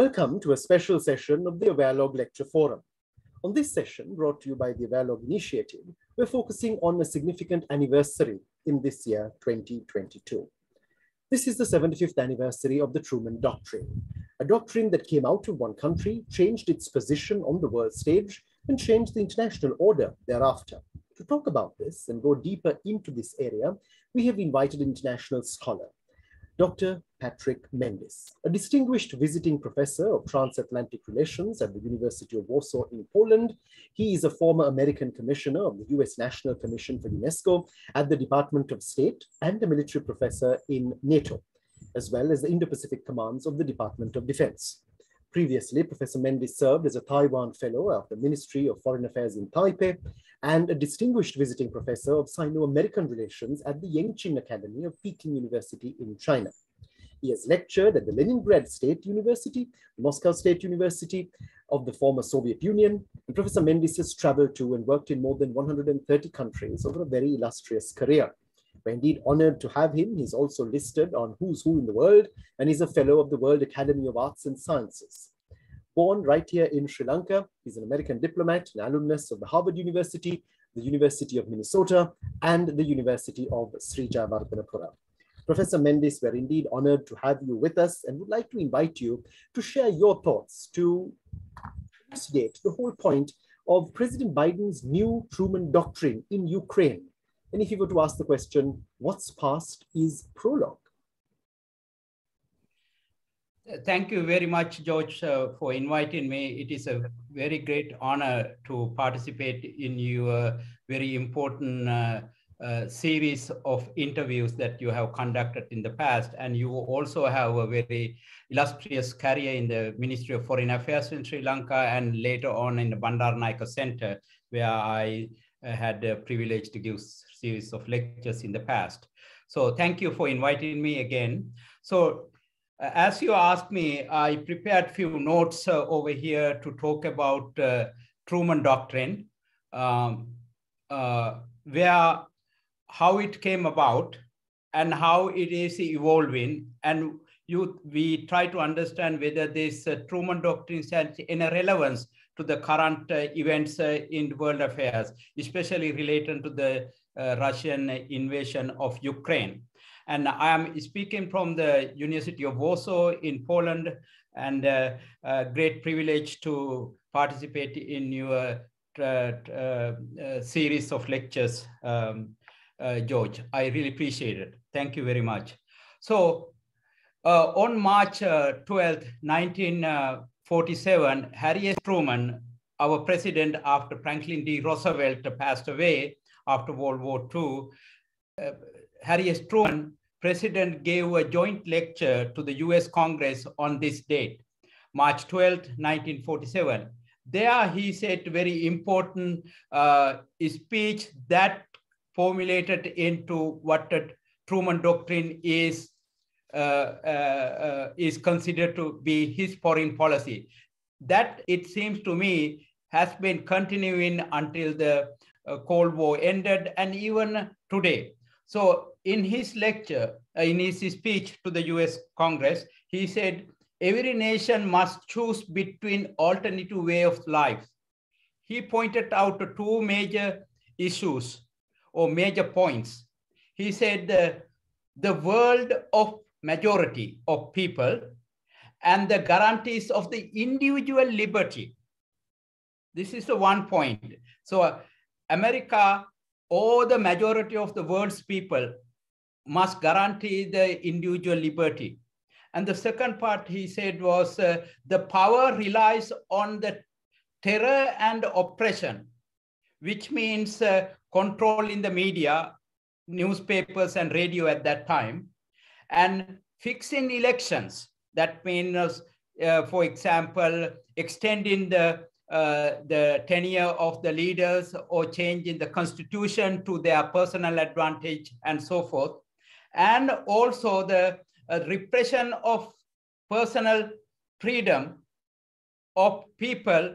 Welcome to a special session of the Awarelogue Lecture Forum. On this session, brought to you by the Awarelogue Initiative, we're focusing on a significant anniversary in this year, 2022. This is the 75th anniversary of the Truman Doctrine, a doctrine that came out of one country, changed its position on the world stage, and changed the international order thereafter. To talk about this and go deeper into this area, we have invited an international scholar, Dr. Patrick Mendis, a distinguished visiting professor of transatlantic relations at the University of Warsaw in Poland. He is a former American commissioner of the US National Commission for UNESCO at the Department of State and a military professor in NATO, as well as the Indo-Pacific commands of the Department of Defense. Previously, Professor Mendis served as a Taiwan Fellow of the Ministry of Foreign Affairs in Taipei and a distinguished visiting professor of Sino-American relations at the Yenching Academy of Peking University in China. He has lectured at the Leningrad State University, Moscow State University of the former Soviet Union, and Professor Mendis has traveled to and worked in more than 130 countries over a very illustrious career. We're indeed honored to have him. He's also listed on Who's Who in the World, and he's a fellow of the World Academy of Arts and Sciences. Born right here in Sri Lanka, he's an American diplomat, an alumnus of the Harvard University, the University of Minnesota, and the University of Sri Jayewardenepura. Professor Mendis, we're indeed honored to have you with us and would like to invite you to share your thoughts to elucidate the whole point of President Biden's new Truman Doctrine in Ukraine and if you were to ask the question, what's past is prologue? Thank you very much, George, uh, for inviting me. It is a very great honor to participate in your very important uh, uh, series of interviews that you have conducted in the past. And you also have a very illustrious career in the Ministry of Foreign Affairs in Sri Lanka and later on in the Bandaranaike Center, where I had the privilege to give series of lectures in the past. So thank you for inviting me again. So uh, as you asked me, I prepared few notes uh, over here to talk about uh, Truman Doctrine, um, uh, where how it came about and how it is evolving. And you, we try to understand whether this uh, Truman Doctrine has any relevance to the current uh, events in world affairs, especially related to the uh, Russian invasion of Ukraine. And I am speaking from the University of Warsaw in Poland and uh, a great privilege to participate in your uh, uh, series of lectures, um, uh, George. I really appreciate it. Thank you very much. So on March 12, 1947, Harry S. Truman, our president after Franklin D. Roosevelt passed away, after World War II, uh, Harry S. Truman, president, gave a joint lecture to the US Congress on this date, March 12, 1947. There he said very important uh, speech that formulated into what the Truman Doctrine is, is considered to be his foreign policy. That, it seems to me, has been continuing until the uh, Cold War ended and even today. So in his lecture, uh, in his speech to the US Congress, he said, every nation must choose between alternative way of life. He pointed out two major issues or major points. He said the, the world of majority of people and the guarantees of the individual liberty. This is the one point. So America or the majority of the world's people must guarantee the individual liberty. And the second part he said was uh, the power relies on the terror and oppression, which means uh, control in the media, newspapers and radio at that time, and fixing elections. That means, uh, for example, extending the uh, the tenure of the leaders or changing the constitution to their personal advantage and so forth. And also the uh, repression of personal freedom of people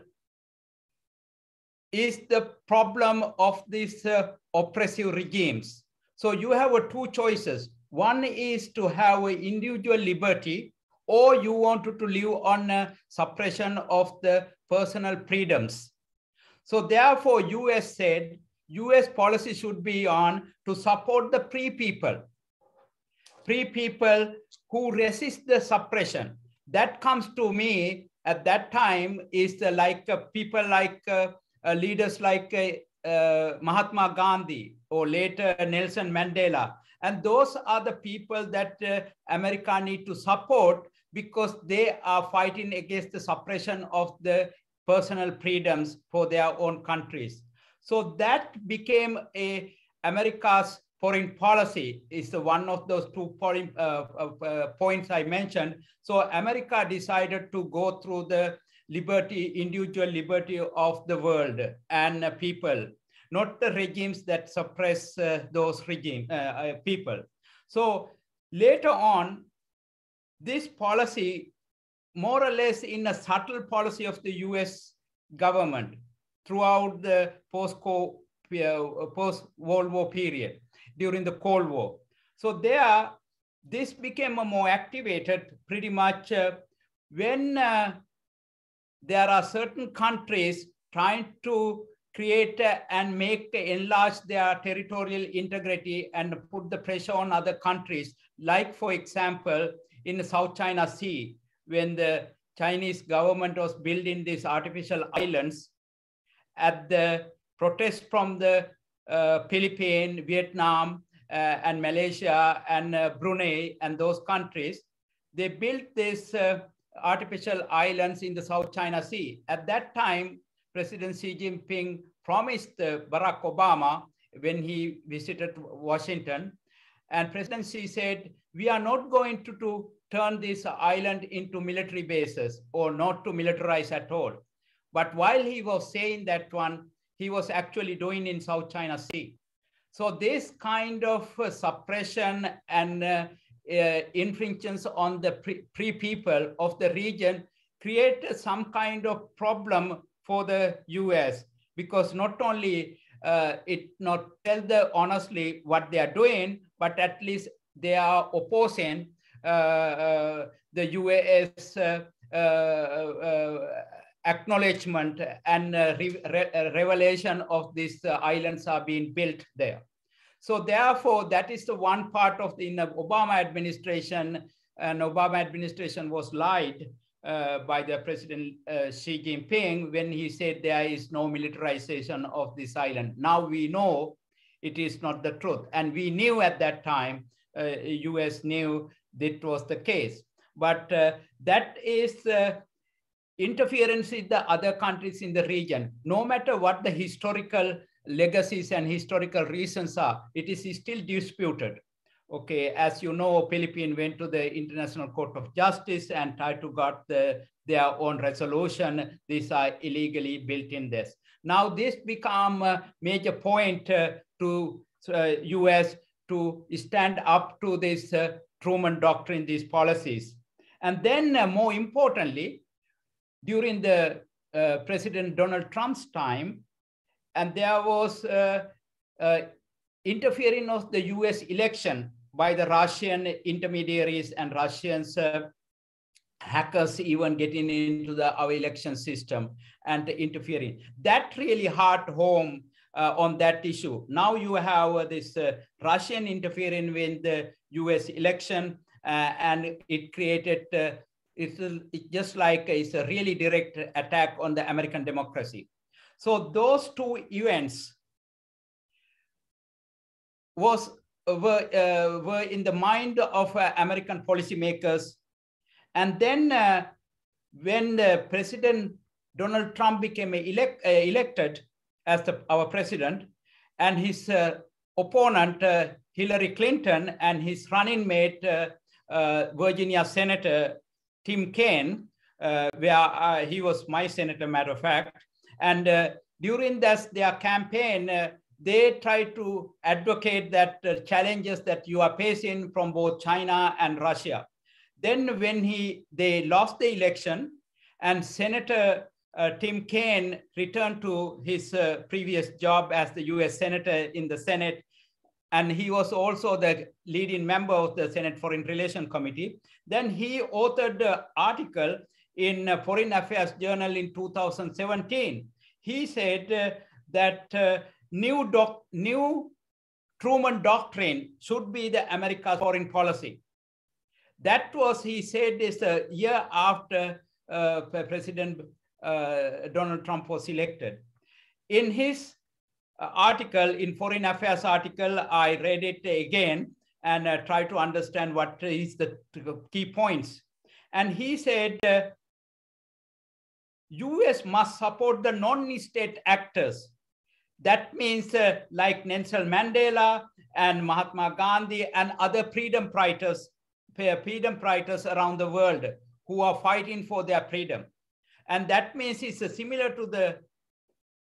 is the problem of these uh, oppressive regimes. So you have two choices. One is to have individual liberty or you wanted to live on uh, suppression of the personal freedoms. So therefore, US said, US policy should be on to support the free people, free people who resist the suppression. That comes to me at that time is the, like uh, people like uh, uh leaders like uh, uh, Mahatma Gandhi or later Nelson Mandela. And those are the people that America need to support because they are fighting against the suppression of the personal freedoms for their own countries. So that became a America's foreign policy is one of those two foreign, uh, uh, points I mentioned. So America decided to go through the liberty, individual liberty of the world and uh, people, not the regimes that suppress uh, those regime uh, uh, people. So later on, this policy, more or less in a subtle policy of the US government throughout the post-World post War period, during the Cold War. So there, this became more activated pretty much uh, when uh, there are certain countries trying to create and make enlarge their territorial integrity and put the pressure on other countries. Like for example, in the South China Sea, when the Chinese government was building these artificial islands at the protest from the uh, Philippines, Vietnam, uh, and Malaysia and uh, Brunei and those countries, they built these uh, artificial islands in the South China Sea. At that time, President Xi Jinping promised Barack Obama when he visited Washington, and President Xi said, we are not going to, to turn this island into military bases or not to militarize at all. But while he was saying that one, he was actually doing in South China Sea. So this kind of uh, suppression and uh, uh, infringements on the free people of the region create some kind of problem for the US because not only uh, it not tell the honestly what they are doing, but at least they are opposing uh, uh, the US acknowledgement and uh, re re uh, revelation of these uh, islands are being built there. So therefore, that is the one part of the, the Obama administration, and Obama administration was lied uh, by the President uh, Xi Jinping when he said there is no militarization of this island. Now we know it is not the truth. And we knew at that time, uh, US knew that was the case. But that is interference with the other countries in the region, no matter what the historical legacies and historical reasons are, it is still disputed. Okay, as you know, Philippines went to the International Court of Justice and tried to got the, their own resolution. These are illegally built in this. Now this become a major point uh, to uh, US to stand up to this uh, Truman Doctrine, these policies. And then uh, more importantly, during the uh, President Donald Trump's time, and there was uh, uh, interfering of the US election by the Russian intermediaries and Russians uh, hackers even getting into the our election system and interfering. That really hard home uh, on that issue. Now you have uh, this uh, Russian interfering with the US election uh, and it created it's, it's just like it's a really direct attack on the American democracy. So those two events was were, uh, were in the mind of uh, American policymakers. And then uh, when President Donald Trump became elect, uh, elected as the, our president, and his uh, opponent, uh, Hillary Clinton, and his running mate, Virginia Senator Tim Kaine, where he was my senator, matter of fact, and during this, their campaign, they try to advocate that uh, challenges that you are facing from both China and Russia. Then when he, they lost the election and Senator uh, Tim Kaine returned to his uh, previous job as the US Senator in the Senate, and he was also the leading member of the Senate Foreign Relations Committee. Then he authored an article in Foreign Affairs Journal in 2017. He said uh, that uh, new, doc new Truman Doctrine should be the America's foreign policy. That was, he said, is a year after uh, President uh, Donald Trump was elected. In his uh, article, in Foreign Affairs article, I read it again and uh, try to understand what is the key points. And he said, US uh, must support the non-state actors. That means uh, like Nelson Mandela and Mahatma Gandhi and other freedom fighters, freedom fighters around the world who are fighting for their freedom. And that means it's uh, similar to the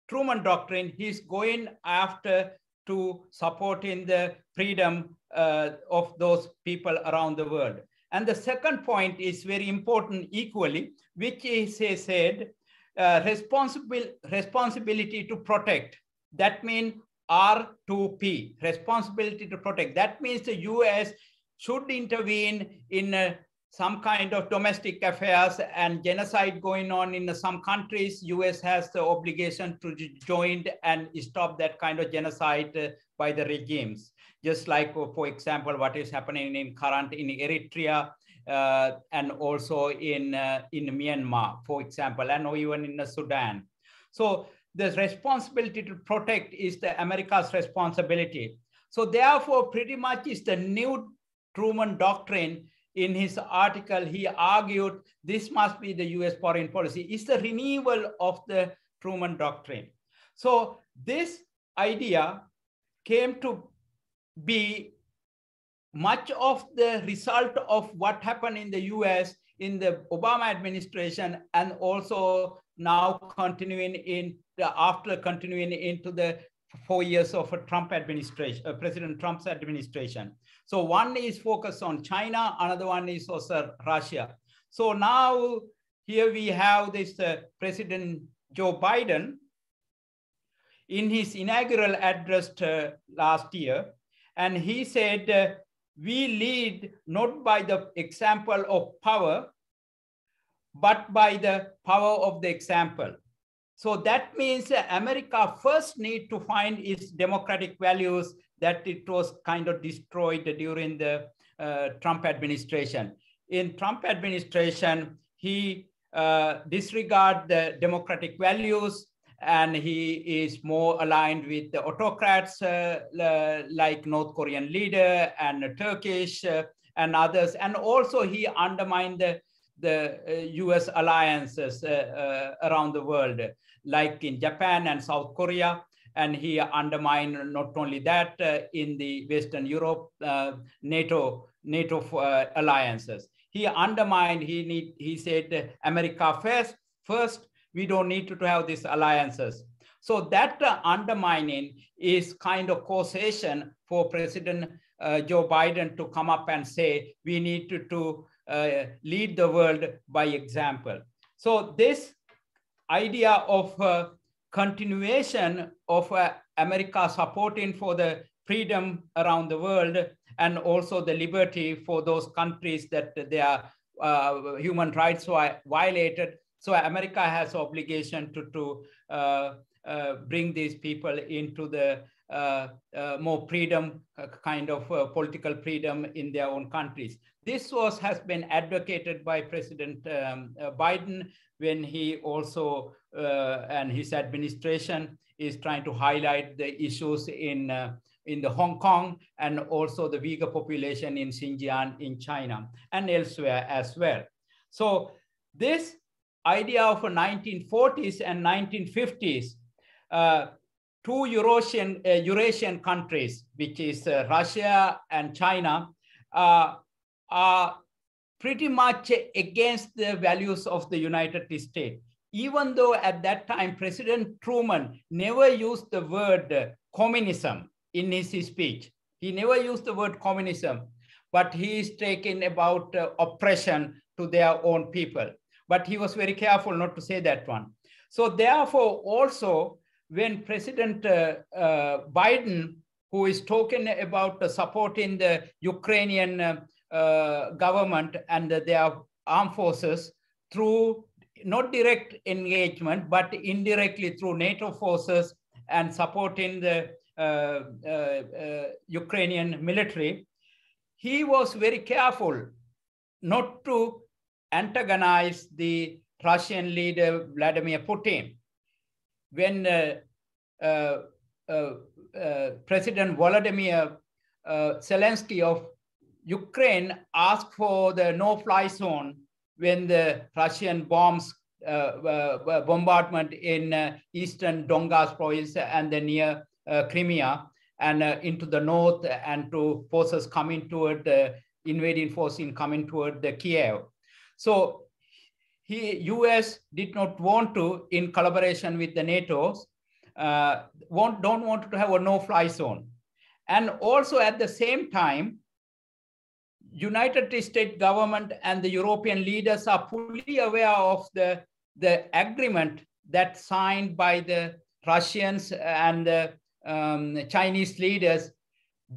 Truman Doctrine. He's going after to supporting the freedom uh, of those people around the world. And the second point is very important equally, which is he said, uh, responsible, responsibility to protect. That means R2P, responsibility to protect. That means the US should intervene in uh, some kind of domestic affairs and genocide going on in some countries, US has the obligation to join and stop that kind of genocide uh, by the regimes. Just like, uh, for example, what is happening in current in Eritrea uh, and also in, uh, in Myanmar, for example, and even in the Sudan. So the responsibility to protect is the America's responsibility. So therefore, pretty much is the new Truman Doctrine in his article, he argued this must be the US foreign policy. It's the renewal of the Truman Doctrine. So this idea came to be much of the result of what happened in the US in the Obama administration and also now continuing in the, after continuing into the four years of a Trump administration, uh, President Trump's administration. So one is focused on China, another one is also Russia. So now here we have this uh, President Joe Biden in his inaugural address uh, last year, and he said, uh, we lead not by the example of power, but by the power of the example. So that means America first need to find its democratic values that it was kind of destroyed during the uh, Trump administration. In Trump administration, he uh, disregard the democratic values and he is more aligned with the autocrats uh, like North Korean leader and Turkish uh, and others. And also he undermined the, the US uh, alliances uh, around the world, like in Japan and South Korea and he undermined not only that uh, in the Western Europe uh, NATO NATO uh, alliances. He undermined. He need. He said America first. First, we don't need to, to have these alliances. So that uh, undermining is kind of causation for President uh, Joe Biden to come up and say we need to, to uh, lead the world by example. So this idea of continuation of uh, America supporting for the freedom around the world and also the liberty for those countries that their uh, human rights were violated. So America has obligation to, to uh, uh, bring these people into the uh, uh, more freedom, uh, kind of political freedom in their own countries. This was has been advocated by President um, Biden when he also uh, and his administration is trying to highlight the issues in uh, in the Hong Kong and also the Uyghur population in Xinjiang in China and elsewhere as well. So this idea of 1940s and 1950s, uh, two Eurasian, uh, Eurasian countries, which is uh, Russia and China, uh, are pretty much against the values of the United States even though at that time President Truman never used the word communism in his speech. He never used the word communism, but he is taking about uh, oppression to their own people. But he was very careful not to say that one. So therefore, also when President uh, uh, Biden, who is talking about supporting the Ukrainian uh, uh, government and their armed forces through not direct engagement, but indirectly through NATO forces and supporting the uh, Ukrainian military, he was very careful not to antagonize the Russian leader Vladimir Putin. When uh, Uh, uh, uh, President Volodymyr Zelensky of Ukraine asked for the no-fly zone when the Russian bombs uh, uh, bombardment in uh, eastern Donbass province and the near Crimea and into the north and to forces coming toward the invading forces coming toward the Kiev. So he, US did not want to, in collaboration with the NATO, uh, want, don't want to have a no-fly zone. And also at the same time, United States government and the European leaders are fully aware of the, the agreement that signed by the Russians and the um, Chinese leaders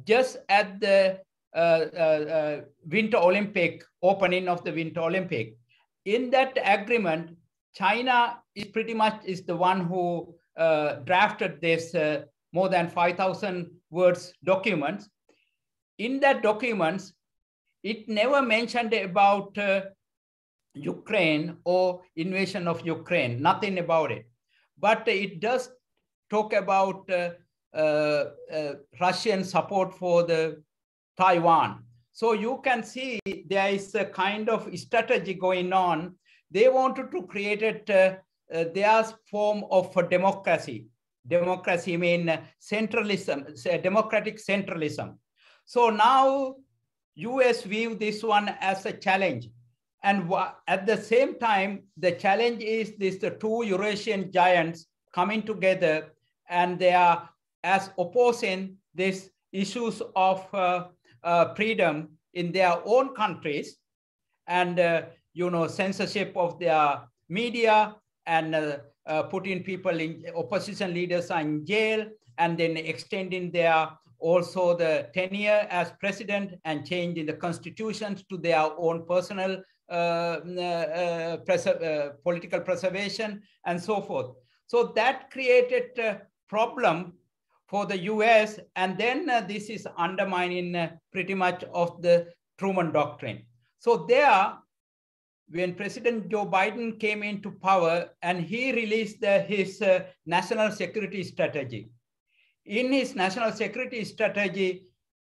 just at the uh, uh, uh, Winter Olympic, opening of the Winter Olympic. In that agreement, China is pretty much is the one who drafted this uh, more than 5,000 words documents. In that documents, it never mentioned about uh, Ukraine or invasion of Ukraine, nothing about it. But it does talk about uh, uh, uh, Russian support for the Taiwan. So you can see there is a kind of strategy going on. They wanted to create it, uh, uh, their form of democracy. Democracy mean centralism, democratic centralism. So now US view this one as a challenge. And at the same time, the challenge is this the two Eurasian giants coming together and they are as opposing these issues of uh, uh, freedom in their own countries and uh, you know censorship of their media and uh, uh, putting people in opposition leaders are in jail and then extending their also the tenure as president and changing the constitutions to their own personal uh, uh, pres uh, political preservation and so forth. So that created a problem for the US and then uh, this is undermining uh, pretty much of the Truman Doctrine. So there, when President Joe Biden came into power and he released uh, his national security strategy, in his national security strategy,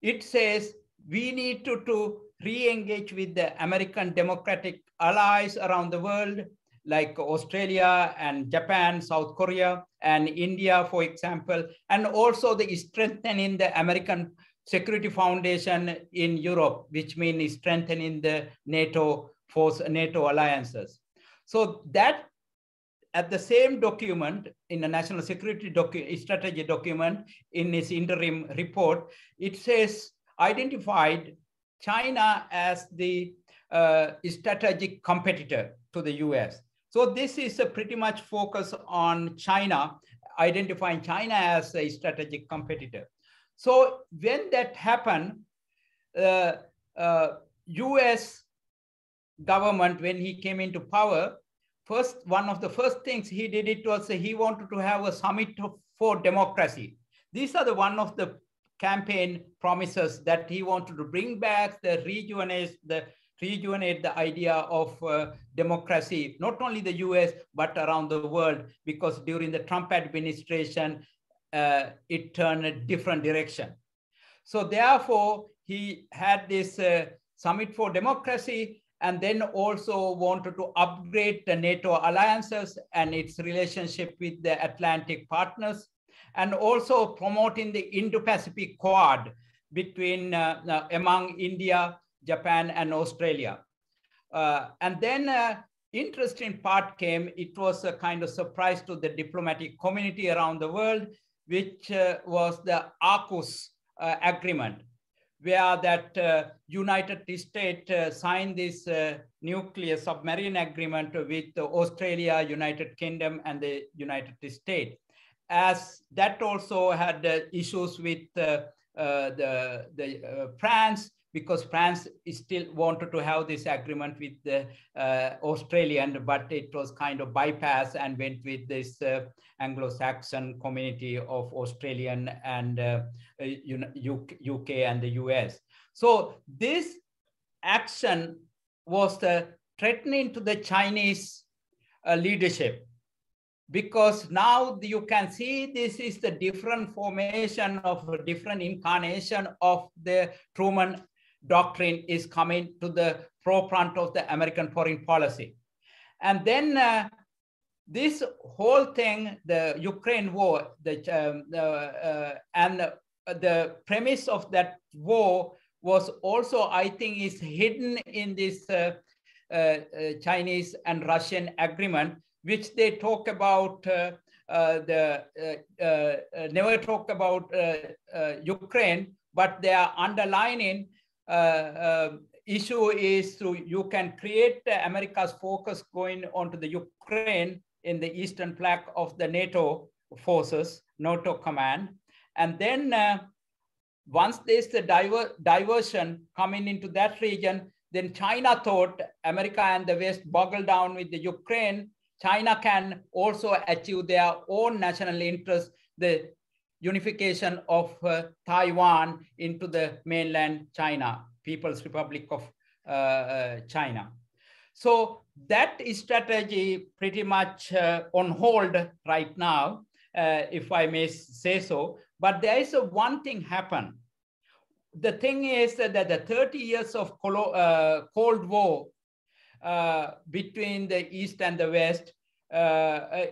it says we need to, to re-engage with the American democratic allies around the world, like Australia and Japan, South Korea, and India, for example, and also the strengthening the American Security Foundation in Europe, which means strengthening the NATO force, NATO alliances. So that at the same document, in the national security docu strategy document, in its interim report, it says identified China as the uh, strategic competitor to the US. So this is a pretty much focus on China, identifying China as a strategic competitor. So when that happened, uh, uh, US government, when he came into power, first one of the first things he did it was he wanted to have a summit for democracy. These are the one of the campaign promises that he wanted to bring back the rejuvenate the rejuvenate the idea of uh, democracy, not only the US, but around the world, because during the Trump administration, uh, it turned a different direction. So therefore, he had this uh, summit for democracy and then also wanted to upgrade the NATO alliances and its relationship with the Atlantic partners, and also promoting the Indo-Pacific Quad between uh, uh, among India, Japan, and Australia. Uh, and then uh, interesting part came, it was a kind of surprise to the diplomatic community around the world, which uh, was the AUKUS uh, agreement where that uh, United States uh, signed this uh, nuclear submarine agreement with Australia, United Kingdom, and the United States. As that also had uh, issues with uh, uh, the, the France because France still wanted to have this agreement with the uh, Australian, but it was kind of bypassed and went with this uh, Anglo-Saxon community of Australian and uh, UK and the US. So this action was threatening to the Chinese leadership because now you can see this is the different formation of a different incarnation of the Truman doctrine is coming to the forefront of the American foreign policy. And then uh, this whole thing, the Ukraine war, the, um, uh, and the premise of that war was also, I think, is hidden in this uh, uh, uh Chinese and Russian agreement which they talk about uh, the never talk about Ukraine, but they are underlining Uh, um, issue is to you can create uh, America's focus going onto the Ukraine in the eastern flank of the NATO forces, NATO command. And then uh, once there's the diver diversion coming into that region, then China thought America and the West boggled down with the Ukraine China can also achieve their own national interest, the unification of uh, Taiwan into the mainland China, People's Republic of uh, uh, China. So that strategy pretty much uh, on hold right now, uh, if I may say so. But there is a one thing happened. The thing is that the 30 years of Cold War between the East and the West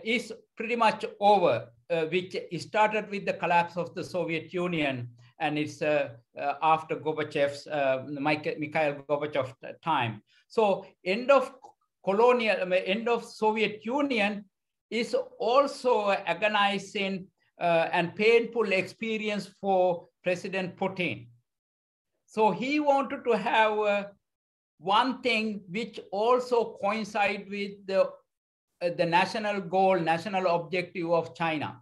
is pretty much over, which started with the collapse of the Soviet Union and it's after Gorbachev's, Mikhail Gorbachev time. So end of colonial, end of Soviet Union is also agonizing uh, and painful experience for President Putin. So he wanted to have uh, one thing which also coincide with the, uh, the national goal, national objective of China.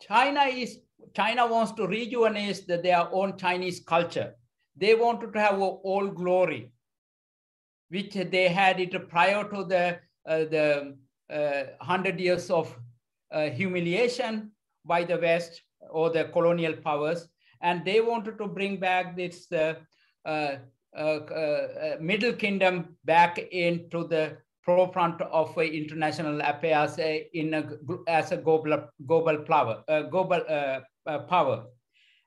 China is China wants to rejuvenate the, their own Chinese culture. They wanted to have all glory, which they had it prior to the uh, the uh, hundred years of uh, humiliation by the West or the colonial powers, and they wanted to bring back this uh, uh, uh, Middle Kingdom back into the forefront of international affairs in a, as a global global power. Uh, global uh, uh, power.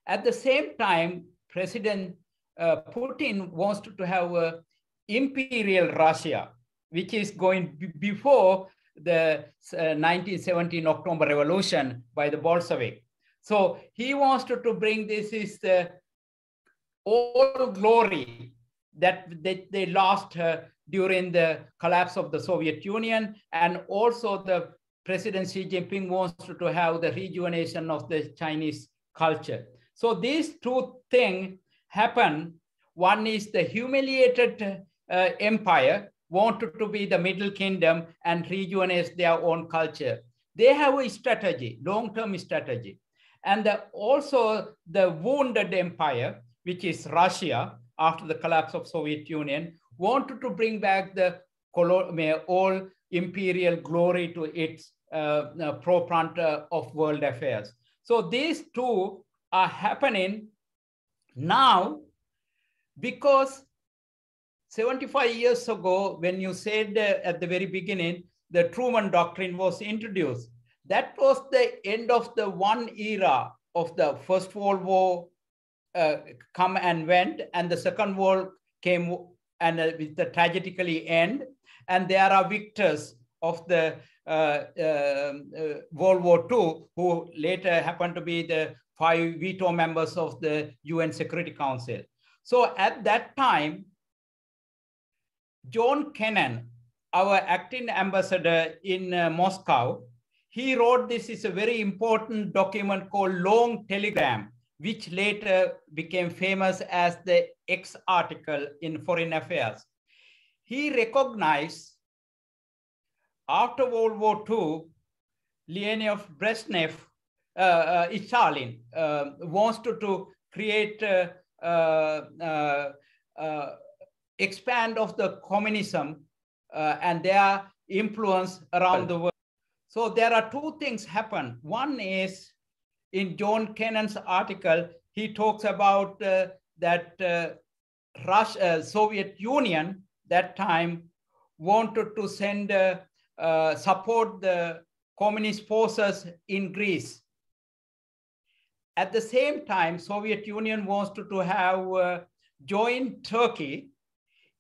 At the same time, President Putin wants to, have imperial Russia, which is going before the uh, 1917 October Revolution by the Bolshevik. So he wants to, to bring this is the all glory that they, they lost uh, during the collapse of the Soviet Union. And also the President Xi Jinping wants to have the rejuvenation of the Chinese culture. So these two things happen. One is the humiliated uh, empire wanted to be the Middle Kingdom and rejuvenate their own culture. They have a strategy, long-term strategy. And the, also the wounded empire, which is Russia, after the collapse of Soviet Union, wanted to bring back the all imperial glory to its uh, uh, of world affairs. So these two are happening now because 75 years ago, when you said uh, at the very beginning, the Truman Doctrine was introduced, that was the end of the one era of the First World War uh, come and went, and the Second World came and uh, with the tragically end. And there are victors of the uh, um, uh, World War II who later happened to be the five veto members of the UN Security Council. So at that time, John Kennan, our acting ambassador in uh, Moscow, he wrote this is a very important document called Long Telegram, which later became famous as the X article in Foreign Affairs. He recognized after World War II, Leonid Brezhnev uh, Stalin uh, wants to, to create, uh, uh, uh, expand of the communism and their influence around the world. So there are two things happen. One is in John Kennan's article, he talks about that Russia, Soviet Union that time wanted to send support the communist forces in Greece. At the same time, Soviet Union wants to, to have uh, joined Turkey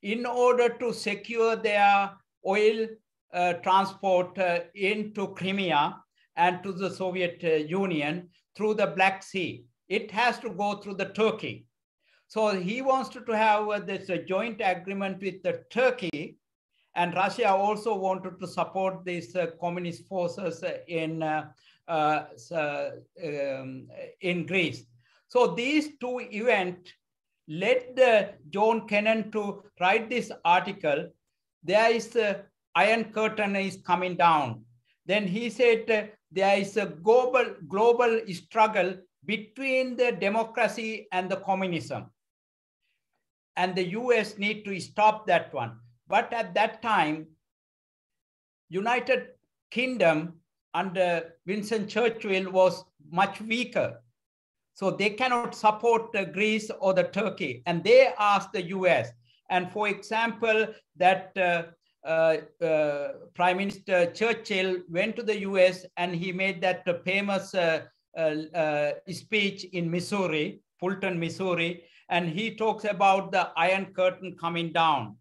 in order to secure their oil uh, transport uh, into Crimea and to the Soviet uh, Union through the Black Sea. It has to go through the Turkey. So he wants to, to have uh, this uh, joint agreement with the Turkey and Russia also wanted to support these communist forces in uh, um, in Greece. So these two events led the John Kennan to write this article. There is a Iron Curtain is coming down. Then he said uh, there is a global, global struggle between the democracy and the communism. And the US need to stop that one. But at that time, United Kingdom under Winston Churchill was much weaker. So they cannot support uh, Greece or the Turkey. And they asked the US. And for example, that uh, uh, uh, Prime Minister Churchill went to the US and he made that famous uh, uh, speech in Missouri, Fulton, Missouri, and he talks about the Iron Curtain coming down.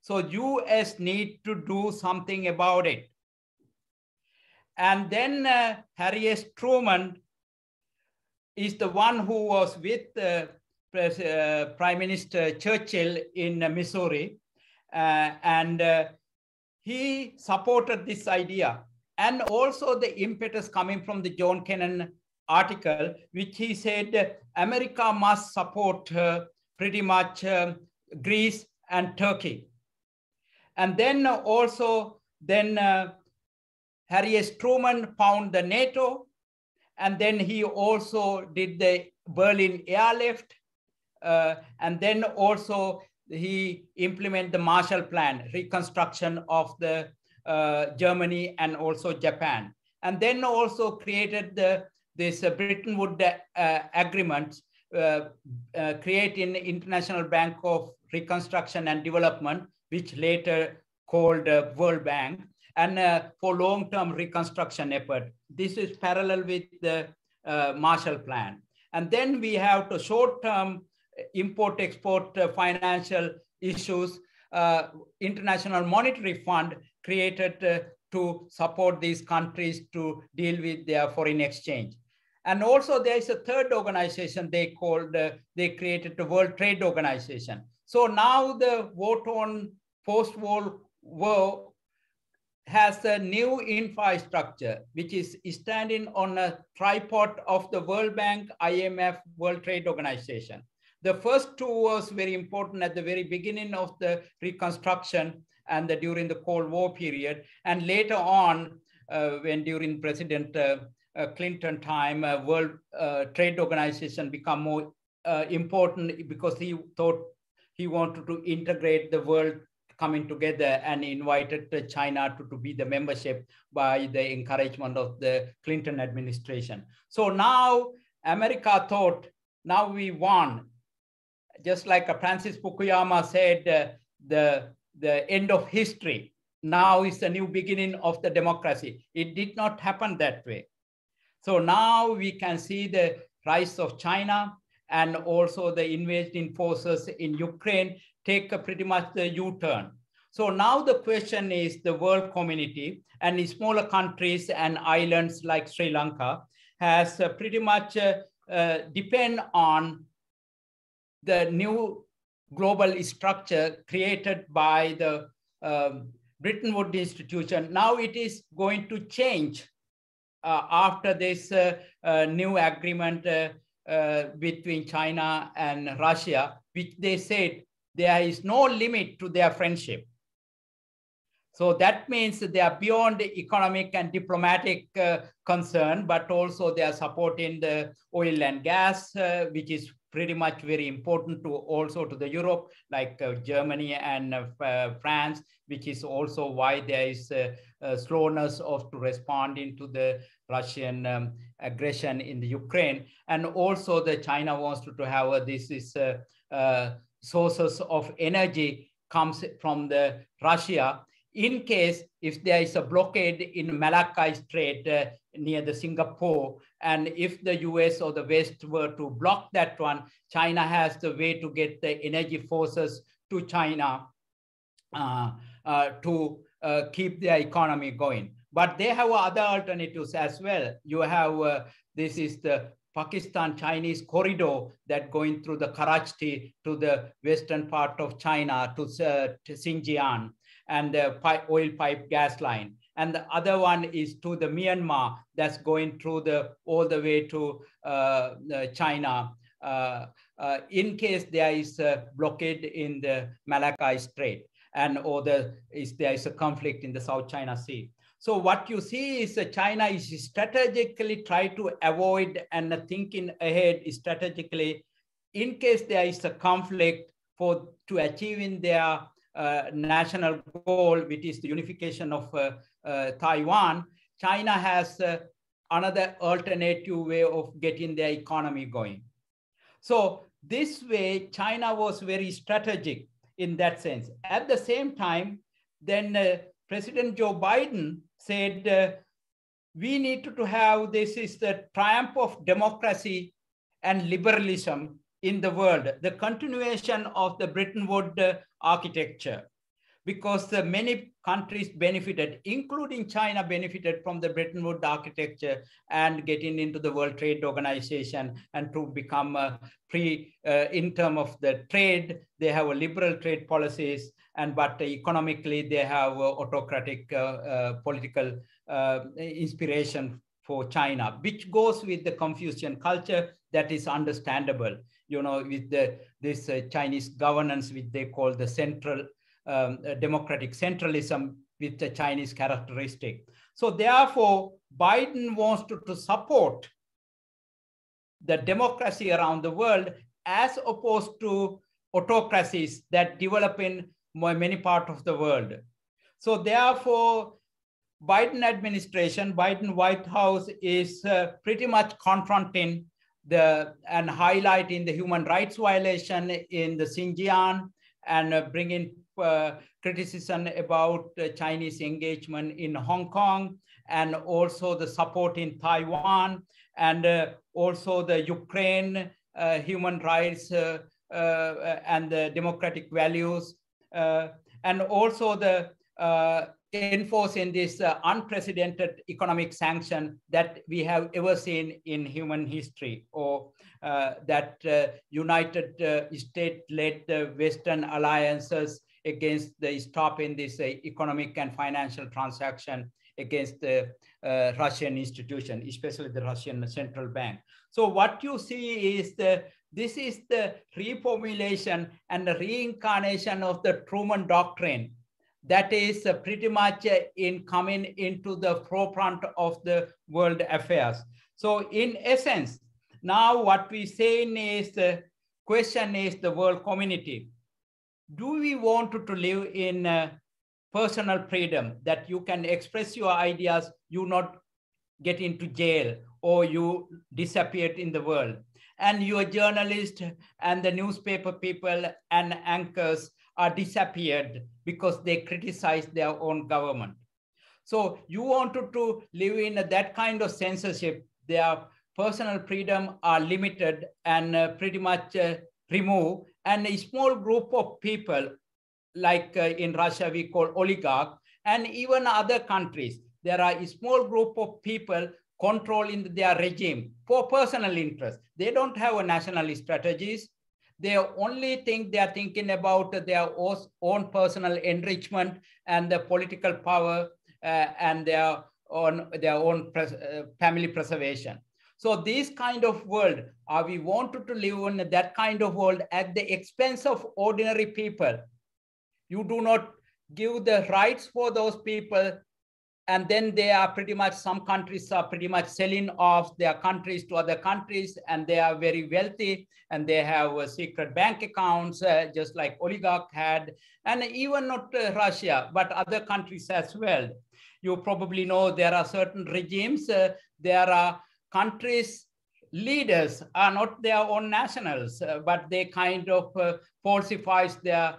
So US need to do something about it. And then Harry S. Truman is the one who was with Prime Minister Churchill in Missouri. Uh, and uh, he supported this idea. And also the impetus coming from the John Kennan article, which he said America must support pretty much Greece and Turkey. And then also, then Harry S. Truman found the NATO, and then he also did the Berlin airlift, uh, and then also he implemented the Marshall Plan, reconstruction of the uh, Germany and also Japan, and then also created the this uh, Bretton Woods uh, agreement, uh, uh, creating International Bank of Reconstruction and Development, which later called World Bank and uh, for long-term reconstruction effort. This is parallel with the uh, Marshall Plan. And then we have the short-term import-export uh, financial issues. Uh, International Monetary Fund created uh, to support these countries to deal with their foreign exchange. And also there is a third organization they called, uh, they created the World Trade Organization. So now the vote on post-war war has a new infrastructure, which is standing on a tripod of the World Bank, IMF, World Trade Organization. The first two was very important at the very beginning of the reconstruction and the, during the Cold War period. And later on, uh, when during President uh, uh, Clinton time, uh, World uh, Trade Organization become more uh, important because he thought he wanted to integrate the world coming together and invited China to, to be the membership by the encouragement of the Clinton administration. So now America thought, now we won. Just like Francis Fukuyama said, uh, the, the end of history. Now is the new beginning of the democracy. It did not happen that way. So now we can see the rise of China and also the invading forces in Ukraine take a pretty much the U-turn. So now the question is the world community and smaller countries and islands like Sri Lanka has uh, pretty much uh, uh, depend on the new global structure created by the um, Bretton Woods institution. Now it is going to change uh, after this uh, uh, new agreement between China and Russia, which they said there is no limit to their friendship. So that means they are beyond economic and diplomatic uh, concern, but also they are supporting the oil and gas, uh, which is pretty much very important to also to the Europe, like uh, Germany and uh, uh, France, which is also why there is slowness of to responding to the Russian um, aggression in the Ukraine. And also the China wants to, to have this is sources of energy comes from the Russia in case if there is a blockade in Malacca Strait uh, near the Singapore, and if the US or the West were to block that one, China has the way to get the energy forces to China uh, uh, to uh, keep their economy going. But they have other alternatives as well. You have, uh, this is the Pakistan Chinese corridor that going through the Karachi to the western part of China to, uh, to Xinjiang and the oil pipe gas line. And the other one is to the Myanmar that's going through the all the way to uh, China. Uh, uh, in case there is a blockade in the Malacca Strait and or the is there is a conflict in the South China Sea. So what you see is China is strategically try to avoid and thinking ahead strategically in case there is a conflict for to achieving their uh, national goal, which is the unification of uh, uh, Taiwan, China has another alternative way of getting their economy going. So this way, China was very strategic in that sense. At the same time, then uh, President Joe Biden said, uh, we need to, to have this is the triumph of democracy and liberalism in the world, the continuation of the Bretton Woods uh, architecture, because uh, many countries benefited, including China benefited from the Bretton Woods architecture and getting into the World Trade Organization and to become a free uh, in terms of the trade, they have a liberal trade policies, and but economically they have autocratic uh, uh, political uh, inspiration for China, which goes with the Confucian culture that is understandable. You know, with the, this uh, Chinese governance, which they call the central um, democratic centralism with the Chinese characteristic. So therefore, Biden wants to, to support the democracy around the world as opposed to autocracies that develop in many parts of the world. So therefore, Biden administration, Biden White House is uh, pretty much confronting the and highlighting the human rights violation in the Xinjiang and uh, bringing criticism about uh, Chinese engagement in Hong Kong and also the support in Taiwan and uh, also the Ukraine uh, human rights uh, and the democratic values and also the enforcing this uh, unprecedented economic sanction that we have ever seen in human history or uh, that uh, United uh, States-led Western alliances against the stopping this uh, economic and financial transaction against the uh, Russian institution, especially the Russian central bank. So what you see is the this is the reformulation and the reincarnation of the Truman Doctrine that is uh, pretty much uh, in coming into the forefront of the world affairs. So in essence, now what we say is the question is the world community. Do we want to, live in uh, personal freedom that you can express your ideas, you not get into jail or you disappeared in the world? And your journalist and the newspaper people and anchors are disappeared because they criticize their own government. So you wanted to live in that kind of censorship, their personal freedom are limited and uh, pretty much uh, removed. And a small group of people, like uh, in Russia, we call oligarch, and even other countries, there are a small group of people controlling their regime for personal interest. They don't have a national strategies. They only think they are thinking about their own personal enrichment and the political power uh, and their own, their own pres uh, family preservation. So this kind of world, are uh, we wanted to live in that kind of world at the expense of ordinary people. You do not give the rights for those people and then they are pretty much some countries are pretty much selling off their countries to other countries and they are very wealthy and they have uh, secret bank accounts uh, just like oligarch had and even not uh, russia but other countries as well you probably know there are certain regimes uh, there are countries leaders are not their own nationals uh, but they kind of uh, falsifies their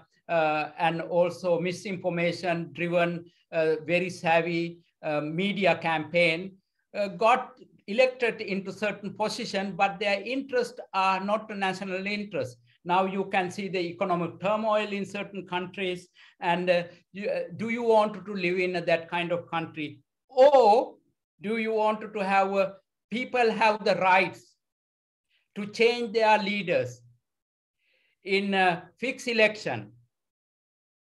and also misinformation driven very savvy uh, media campaign uh, got elected into certain position, but their interests are not national interests. Now you can see the economic turmoil in certain countries. And uh, you, uh, do you want to live in that kind of country? Or do you want to have uh, people have the rights to change their leaders in a fixed election?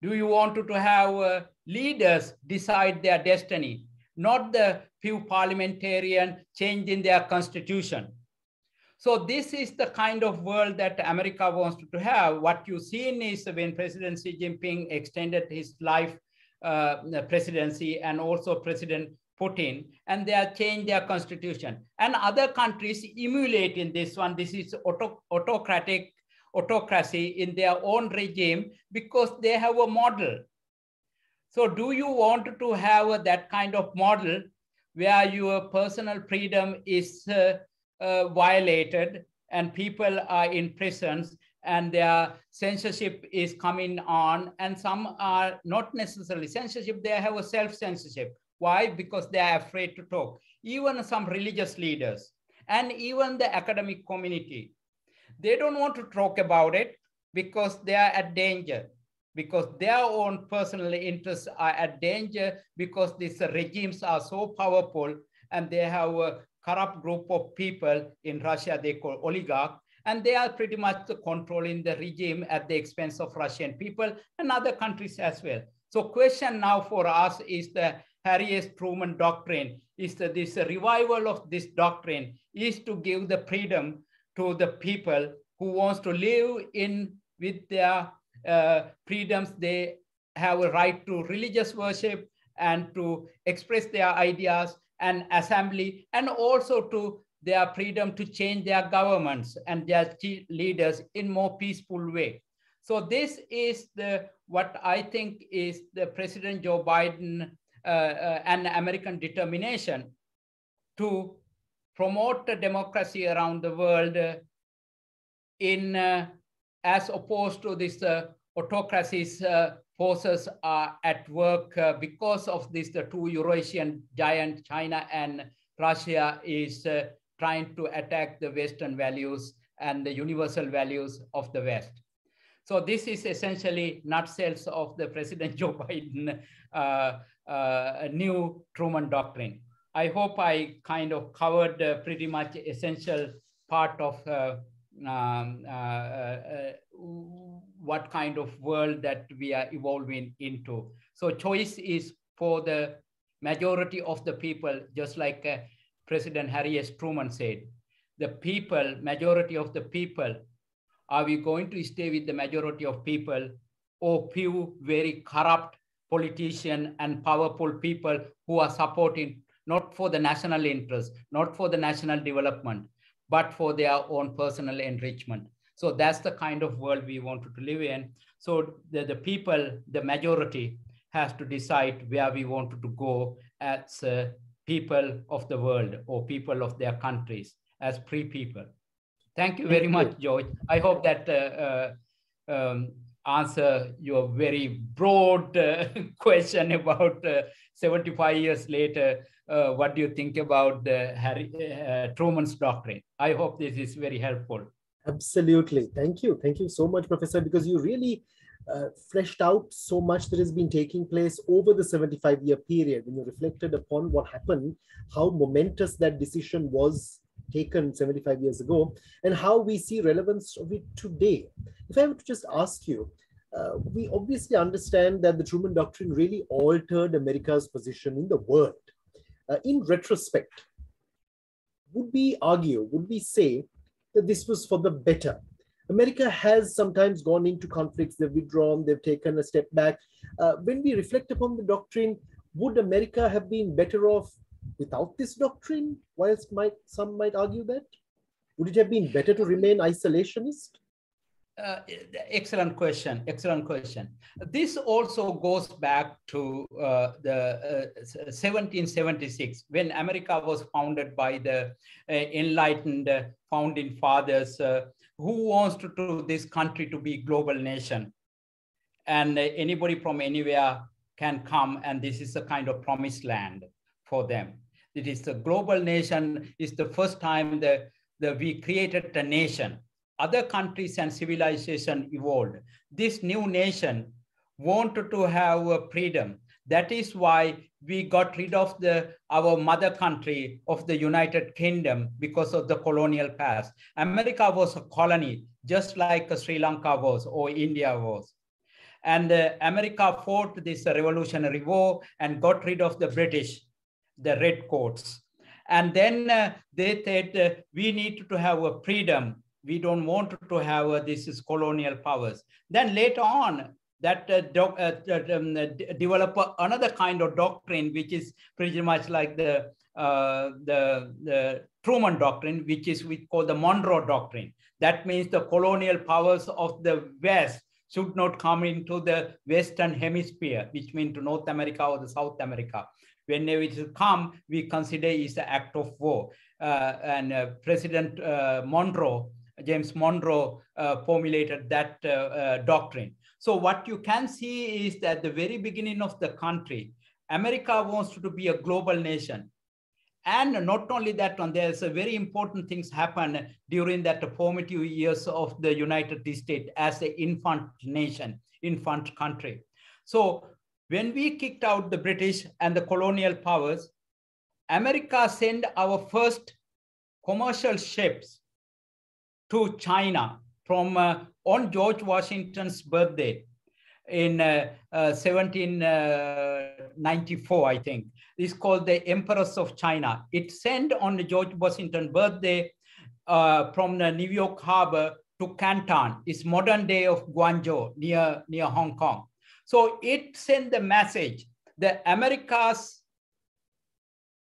Do you want to have uh, leaders decide their destiny, not the few parliamentarians changing their constitution. So this is the kind of world that America wants to have. What you've seen is when President Xi Jinping extended his life uh, presidency and also President Putin, and they have changed their constitution. And other countries emulate in this one. This is auto autocratic autocracy in their own regime because they have a model. So do you want to have that kind of model where your personal freedom is uh, uh, violated and people are in prisons and their censorship is coming on and some are not necessarily censorship, they have a self-censorship. Why? Because they are afraid to talk. Even some religious leaders and even the academic community, they don't want to talk about it because they are at danger because their own personal interests are at danger because these regimes are so powerful and they have a corrupt group of people in Russia they call oligarch and they are pretty much controlling the regime at the expense of Russian people and other countries as well. So question now for us is the Harry S. Truman doctrine, is that this revival of this doctrine is to give the freedom to the people who wants to live in with their uh, freedoms. They have a right to religious worship and to express their ideas and assembly, and also to their freedom to change their governments and their leaders in more peaceful way. So this is the what I think is the President Joe Biden uh, uh, American determination to promote democracy around the world uh, in as opposed to this autocracies forces are at work because of this, the two Eurasian giant, China and Russia is trying to attack the Western values and the universal values of the West. So this is essentially nutshells of the President Joe Biden uh, uh, new Truman Doctrine. I hope I kind of covered uh, pretty much essential part of um, uh, uh, what kind of world that we are evolving into. So choice is for the majority of the people, just like uh, President Harry S. Truman said, the people, majority of the people, are we going to stay with the majority of people or few very corrupt politicians and powerful people who are supporting not for the national interest, not for the national development, but for their own personal enrichment. So that's the kind of world we wanted to live in. So the, the people, the majority, has to decide where we wanted to go as uh, people of the world or people of their countries, as free people. Thank you very much, George. I hope that uh, uh, um, answer your very broad uh, question about uh, 75 years later uh, what do you think about Harry, uh, Truman's doctrine? I hope this is very helpful. Absolutely. Thank you. Thank you so much, Professor, because you really uh, fleshed out so much that has been taking place over the 75 year period when you reflected upon what happened, how momentous that decision was taken 75 years ago, and how we see relevance of it today. If I were to just ask you, uh, we obviously understand that the Truman Doctrine really altered America's position in the world uh, in retrospect, would we argue, would we say that this was for the better? America has sometimes gone into conflicts, they've withdrawn, they've taken a step back. Uh, when we reflect upon the doctrine, would America have been better off without this doctrine? Whilst might, some might argue that? Would it have been better to remain isolationist? Uh, excellent question. Excellent question. This also goes back to uh, the uh, 1776 when America was founded by the uh, enlightened uh, founding fathers uh, who wants to do this country to be global nation. And anybody from anywhere can come and this is a kind of promised land for them. It is a global nation. It's the first time that, that we created a nation other countries and civilization evolved. This new nation wanted to have a freedom. That is why we got rid of the our mother country of the United Kingdom because of the colonial past. America was a colony, just like Sri Lanka was or India was. And uh, America fought this revolutionary war and got rid of the British, the red coats. And then uh, they said, uh, we need to have a freedom we don't want to have uh, this is colonial powers. Then later on, that uh, um, develop another kind of doctrine, which is pretty much like the the, the Truman doctrine, which is we call the Monroe doctrine. That means the colonial powers of the West should not come into the Western hemisphere, which means to North America or the South America. Whenever it come, we consider is the act of war. Uh, and uh, President Monroe James Monroe uh, formulated that uh, uh, doctrine. So what you can see is that the very beginning of the country, America wants to be a global nation. And not only that one, there's a very important things happen during that formative years of the United States as an infant nation, infant country. So when we kicked out the British and the colonial powers, America sent our first commercial ships to China from uh, on George Washington's birthday in uh, uh, 1794, I think. It's called the Empress of China. It sent on George Washington birthday uh, from the New York Harbor to Canton. It's modern day of Guangzhou near, near Hong Kong. So it sent the message that America's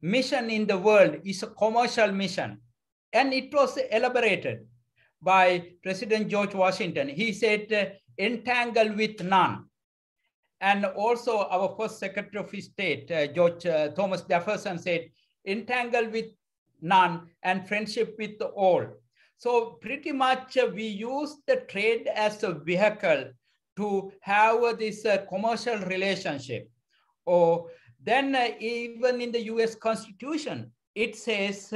mission in the world is a commercial mission. And it was elaborated by President George Washington. He said, uh, entangle with none. And also our first Secretary of State, uh, George uh, Thomas Jefferson said, entangle with none and friendship with all. So pretty much uh, we use the trade as a vehicle to have this uh, commercial relationship. Or then uh, even in the US Constitution, it says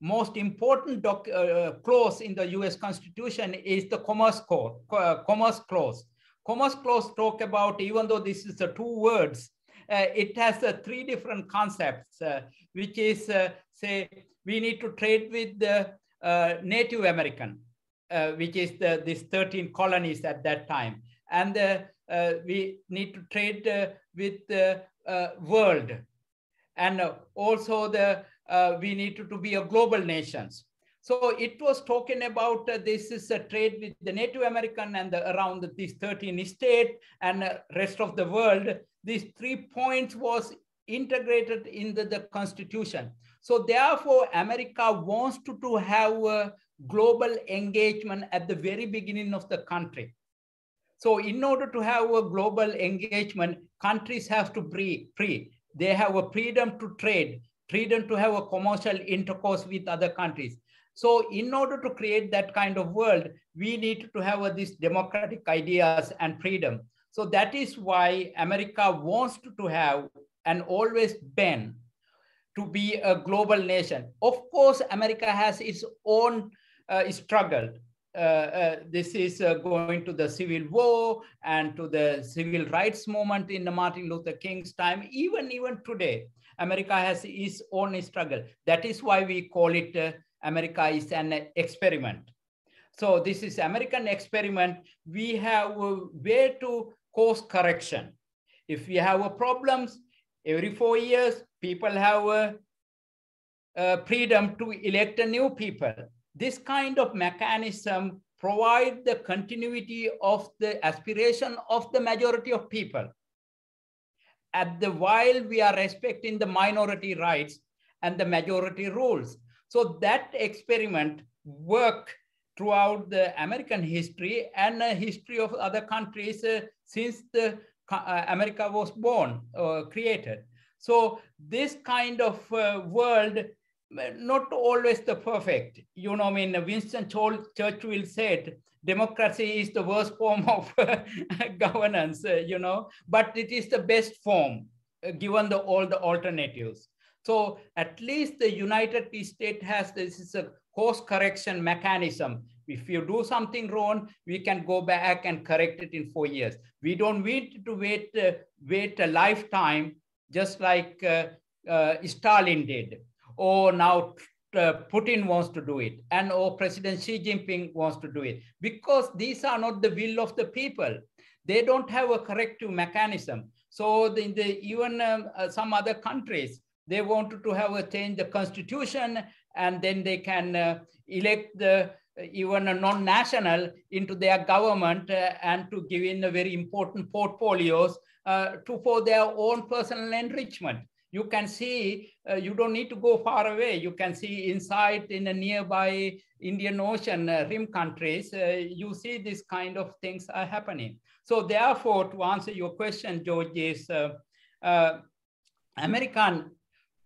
most important uh, clause in the US Constitution is the Commerce uh, Commerce Clause. Commerce Clause talk about, even though this is the two words, uh, it has uh, three different concepts, uh, which is, uh, say, we need to trade with the Native American, which is the, these 13 colonies at that time. And we need to trade with the world. And also the uh, we need to, to, be a global nations. So it was talking about uh, this is a trade with the Native American and the, around these 13 states and uh, rest of the world. These three points was integrated in the, constitution. So therefore, America wants to, to have a global engagement at the very beginning of the country. So in order to have a global engagement, countries have to be free. They have a freedom to trade freedom to have a commercial intercourse with other countries. So in order to create that kind of world, we need to have these democratic ideas and freedom. So that is why America wants to have and always been to be a global nation. Of course, America has its own uh, struggle. Uh, uh, this is uh, going to the Civil War and to the civil rights movement in Martin Luther King's time, even even today. America has its own struggle. That is why we call it uh, America is an experiment. So this is American experiment. We have a way to course correction. If we have a problems, every four years, people have a, a freedom to elect a new people. This kind of mechanism provide the continuity of the aspiration of the majority of people. At the while we are respecting the minority rights and the majority rules. So that experiment worked throughout the American history and uh, history of other countries uh, since the uh, America was born or created. So this kind of uh, world, not always the perfect. You know, I mean, Winston Churchill said, democracy is the worst form of governance, uh, you know, but it is the best form uh, given the, all the alternatives. So at least the United States has this is a course correction mechanism. If you do something wrong, we can go back and correct it in four years. We don't need to wait, uh, wait a lifetime, just like uh, uh, Stalin did, or now uh, Putin wants to do it, and or President Xi Jinping wants to do it, because these are not the will of the people. They don't have a corrective mechanism. So the, the even um, uh, some other countries, they wanted to have a change the constitution and then they can uh, elect the even a non-national into their government uh, and to give in a very important portfolios uh, to for their own personal enrichment. You can see, uh, you don't need to go far away. You can see inside in a nearby Indian Ocean uh, rim countries, uh, you see this kind of things are happening. So therefore, to answer your question, George, is American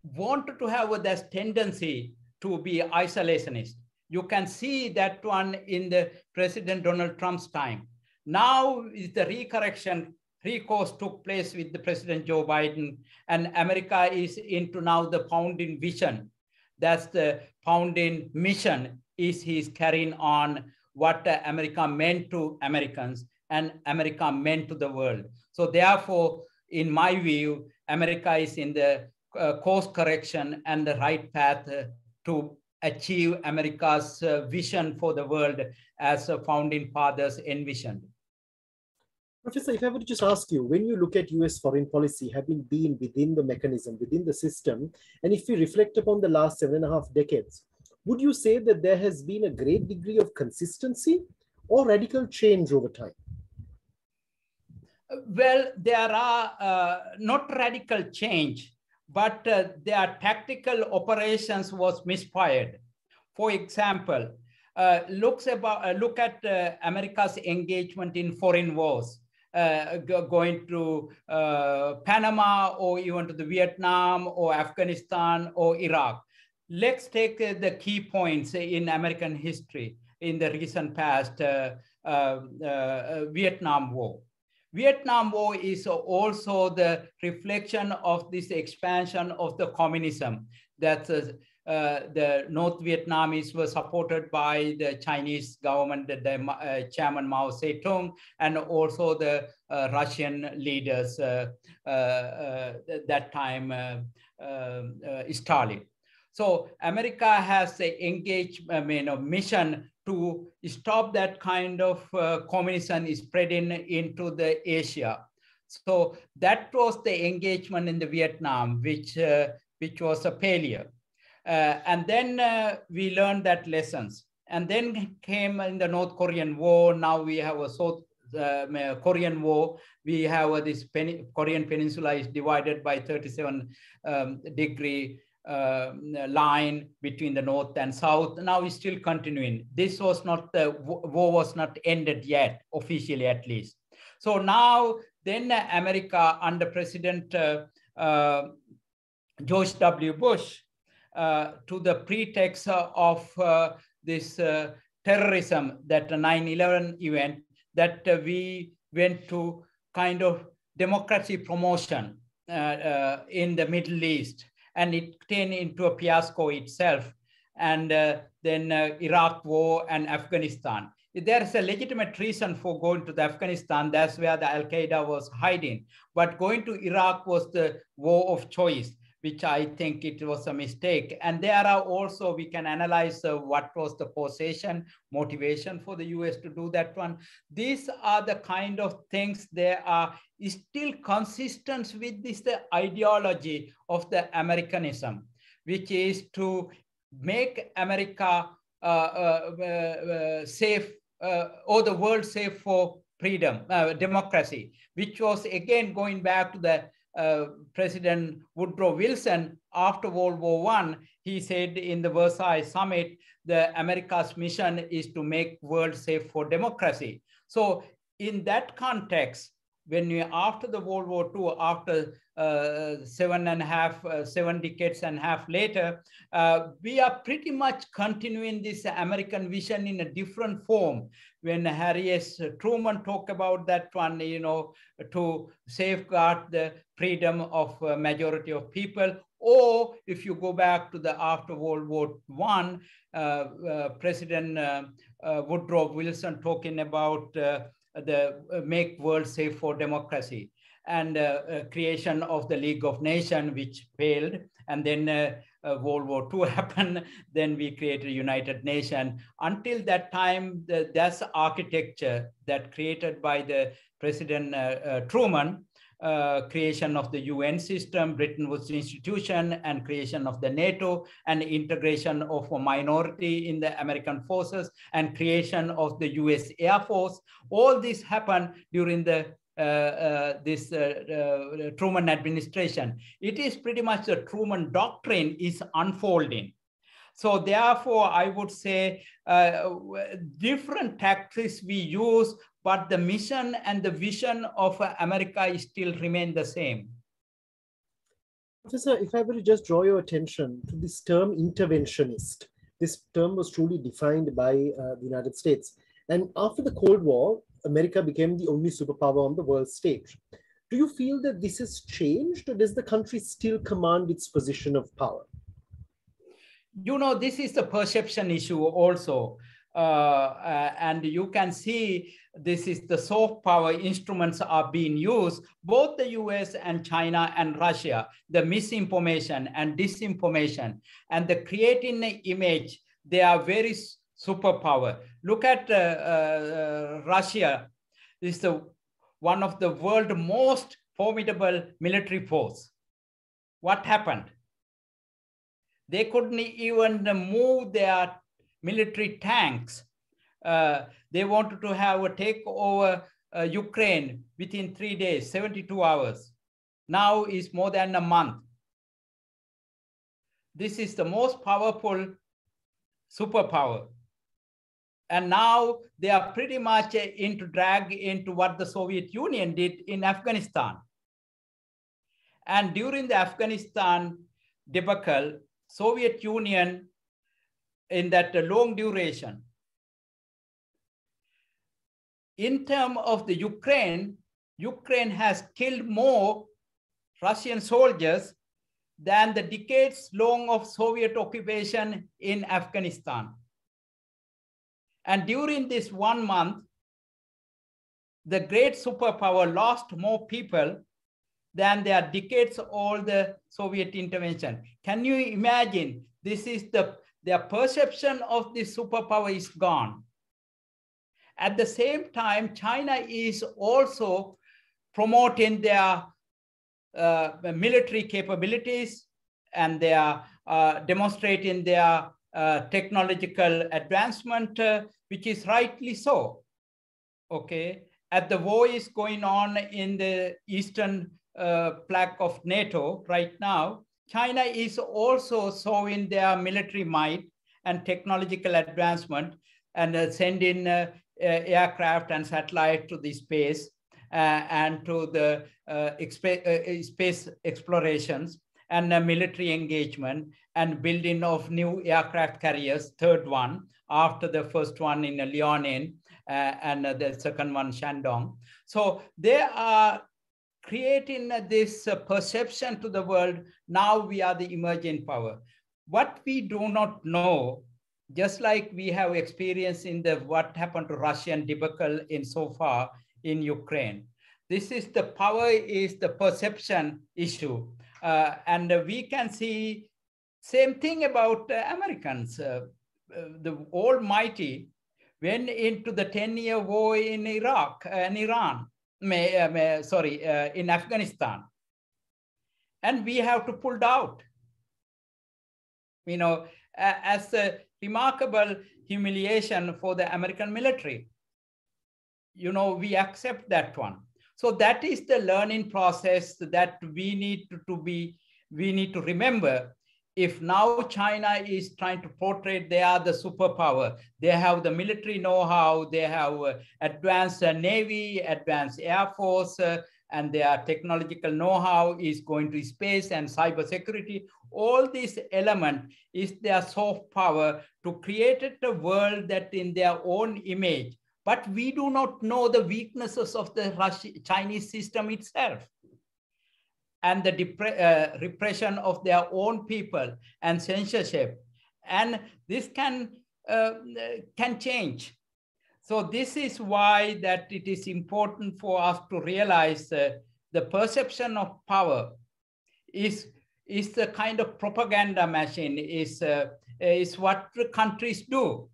wanted to have this tendency to be isolationist. You can see that one in the President Donald Trump's time. Now is the recorrection, recourse took place with the President Joe Biden and America is into now the founding vision. That's the founding mission is he's carrying on what America meant to Americans and America meant to the world. So therefore, in my view, America is in the uh, course correction and the right path uh, to achieve America's uh, vision for the world as founding fathers envisioned. Professor, if I were to just ask you, when you look at US foreign policy having been within the mechanism, within the system, and if you reflect upon the last seven and a half decades, would you say that there has been a great degree of consistency or radical change over time? Well, there are uh, not radical change, but uh, their tactical operations was misfired. For example, uh, looks about, uh, look at uh, America's engagement in foreign wars, uh, going to uh, Panama or even to the Vietnam or Afghanistan or Iraq. Let's take the key points in American history in the recent past, Vietnam War. Vietnam War is also the reflection of this expansion of the communism that uh, uh, the North Vietnamese were supported by the Chinese government, the, the uh, Chairman Mao Zedong, and also the uh, Russian leaders uh, uh, that time, Stalin. So America has a engagement, I mean, a mission to stop that kind of uh, communism spreading into the Asia. So that was the engagement in the Vietnam, which, uh, which was a failure. Uh, and then uh, we learned that lessons. And then came in the North Korean War. Now we have a South uh, Korean War. We have uh, this Pen Korean Peninsula is divided by 37 um, degree uh, line between the north and south now is still continuing this was not the war was not ended yet officially at least so now then america under president uh, uh, george w bush to the pretext of uh, this uh, terrorism that 9-11 event that we went to kind of democracy promotion in the middle east and it turned into a fiasco itself. And uh, then uh, Iraq war and Afghanistan. There is a legitimate reason for going to the Afghanistan. That's where the Al Qaeda was hiding. But going to Iraq was the war of choice which I think it was a mistake. And there are also, we can analyze uh, what was the causation, motivation for the US to do that one. These are the kind of things they are still consistent with this the ideology of the Americanism, which is to make America uh, uh, uh, uh safe uh, or the world safe for freedom, democracy, which was again going back to the uh, President Woodrow Wilson after World War One. He said in the Versailles summit, the America's mission is to make world safe for democracy. So in that context, when we after the World War II, after uh, seven and a half, uh, seven decades and a half later, uh, we are pretty much continuing this American vision in a different form. When Harry S. Truman talked about that one, you know, to safeguard the freedom of majority of people, or if you go back to the after World War One, uh, uh, President uh, Woodrow Wilson talking about the make world safe for democracy and uh, uh, creation of the League of Nations, which failed. And then uh, World War II happened. Then we created United Nations. Until that time, the, that's architecture that created by the President Truman uh, creation of the UN system, Bretton Woods institution, and creation of the NATO, and integration of a minority in the American forces, and creation of the US Air Force. All this happened during the this uh, uh, Truman administration. It is pretty much the Truman doctrine is unfolding. So therefore, I would say uh, different tactics we use but the mission and the vision of America still remain the same. Professor, if I were to just draw your attention to this term interventionist, this term was truly defined by uh, the United States. And after the Cold War, America became the only superpower on the world stage. Do you feel that this has changed, or does the country still command its position of power? You know, this is the perception issue also. Uh, uh, and you can see this is the soft power instruments are being used, both the US and China and Russia, the misinformation and disinformation, and the creating the image, they are very superpower. Look at uh, uh, Russia, is the, one of the world's most formidable military force. What happened? They couldn't even move their military tanks. Uh, they wanted to have a takeover uh, Ukraine within three days, 72 hours. Now is more than a month. This is the most powerful superpower. And now they are pretty much into drag into what the Soviet Union did in Afghanistan. And during the Afghanistan debacle, Soviet Union in that long duration. In terms of the Ukraine, Ukraine has killed more Russian soldiers than the decades long of Soviet occupation in Afghanistan. And during this one month, the great superpower lost more people than their decades old the Soviet intervention. Can you imagine? This is the their perception of this superpower is gone. At the same time, China is also promoting their uh, military capabilities and they are uh, demonstrating their uh, technological advancement, uh, which is rightly so. Okay, at the war is going on in the eastern uh, flank of NATO right now, China is also showing their military might and technological advancement and uh, sending uh, uh, aircraft and satellite to the space uh, and to the uh, uh, space explorations and military engagement and building of new aircraft carriers, third one, after the first one in Liaoning and the second one, Shandong. So they are creating this uh, perception to the world, now we are the emerging power. What we do not know, just like we have experienced in the what happened to Russian debacle in so far in Ukraine. This is the power is the perception issue. Uh, and we can see same thing about uh, Americans. Uh, the almighty went into the 10 year war in Iraq and Iran may, may, sorry, in Afghanistan. And we have to pull out. You know, as a remarkable, humiliation for the American military. You know, we accept that one. So that is the learning process that we need to, to be, we need to remember. If now China is trying to portray they are the superpower, they have the military know-how, they have uh, advanced uh, navy, advanced air force, uh, and their technological know-how is going to space and cyber security. All these element is their soft power to create a world that in their own image but we do not know the weaknesses of the Russian, Chinese system itself and the uh, repression of their own people and censorship. And this can, uh, can change. So this is why that it is important for us to realize uh, the perception of power is, is the kind of propaganda machine, is, uh, is what countries do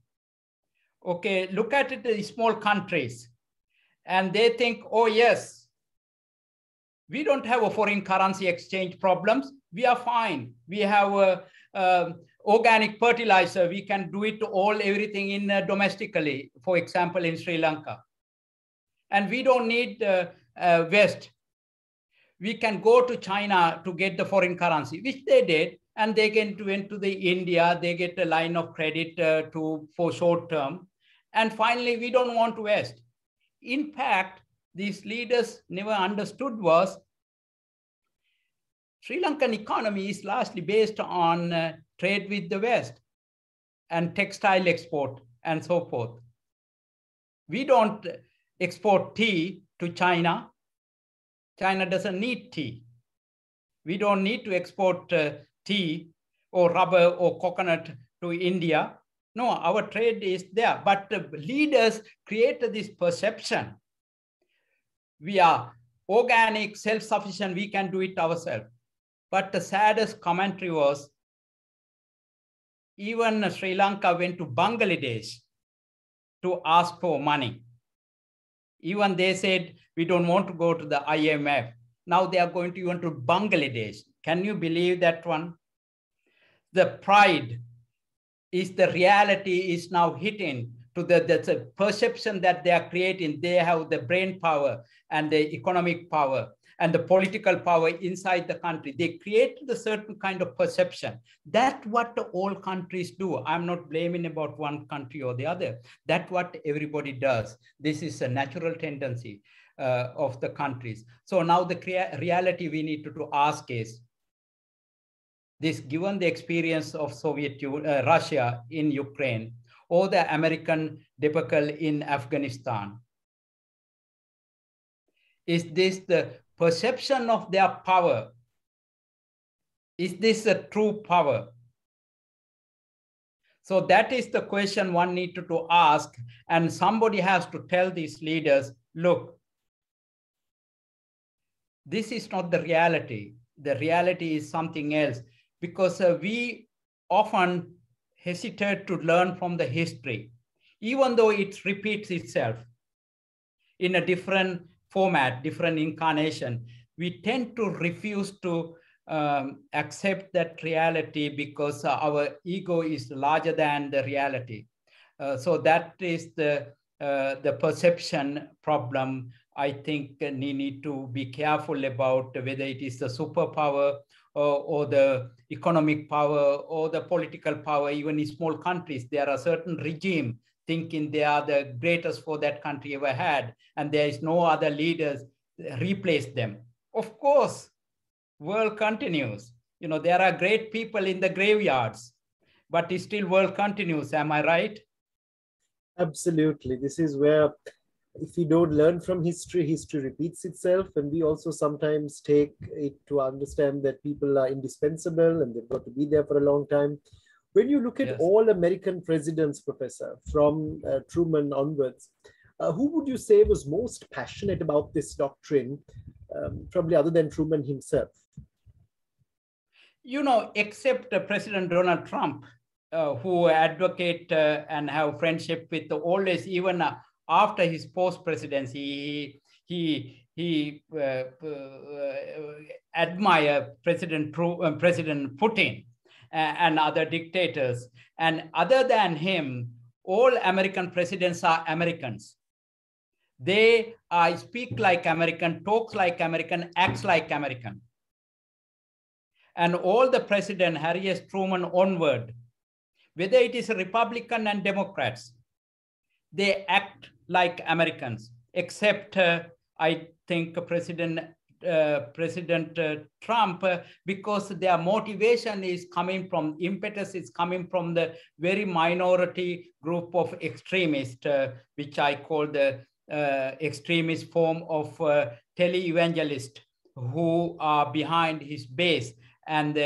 okay, look at it, the small countries, and they think, oh yes, we don't have a foreign currency exchange problems. We are fine. We have a, a organic fertilizer. We can do it all, everything in uh, domestically, for example, in Sri Lanka. And we don't need uh, uh, West. We can go to China to get the foreign currency, which they did. And they can went to the India, they get a line of credit uh, to for short term and finally, we don't want to West. In fact, these leaders never understood was Sri Lankan economy is largely based on uh, trade with the West and textile export and so forth. We don't export tea to China. China doesn't need tea. We don't need to export uh, tea or rubber or coconut to India. No, our trade is there, but the leaders create this perception. We are organic, self-sufficient, we can do it ourselves. But the saddest commentary was, even Sri Lanka went to Bangladesh to ask for money. Even they said, we don't want to go to the IMF. Now they are going to even to Bangladesh. Can you believe that one? The pride is the reality is now hitting to the, the perception that they are creating. They have the brain power and the economic power and the political power inside the country. They create a certain kind of perception. That's what all countries do. I'm not blaming about one country or the other. That's what everybody does. This is a natural tendency uh, of the countries. So now the reality we need to, to ask is, this given the experience of Soviet uh, Russia in Ukraine or the American debacle in Afghanistan? Is this the perception of their power? Is this a true power? So that is the question one needed to ask. And somebody has to tell these leaders, look, this is not the reality. The reality is something else because uh, we often hesitate to learn from the history, even though it repeats itself in a different format, different incarnation. We tend to refuse to um, accept that reality because uh, our ego is larger than the reality. Uh, so that is the, uh, the perception problem I think we need to be careful about whether it is the superpower or, or, the economic power or the political power, even in small countries, there are certain regime thinking they are the greatest for that country ever had, and there is no other leaders replace them. Of course, world continues. You know, there are great people in the graveyards, but still world continues. Am I right? Absolutely. This is where if we don't learn from history, history repeats itself. And we also sometimes take it to understand that people are indispensable and they've got to be there for a long time. When you look at yes. all American presidents, Professor, from uh, Truman onwards, uh, who would you say was most passionate about this doctrine, um, probably other than Truman himself? You know, except uh, President Donald Trump, uh, who advocate uh, and have friendship with the always even uh, after his post presidency, he he uh, uh, admire President uh, President Putin and other dictators. And other than him, all American presidents are Americans. They uh, speak like American, talk like American, acts like American. And all the president, Harry S. Truman onward, whether it is Republican and Democrats, they act like Americans, except uh, I think President uh, President uh, Trump uh, because their motivation is coming from impetus is coming from the very minority group of extremists, uh, which I call the uh, extremist form of tele-evangelist who are behind his base and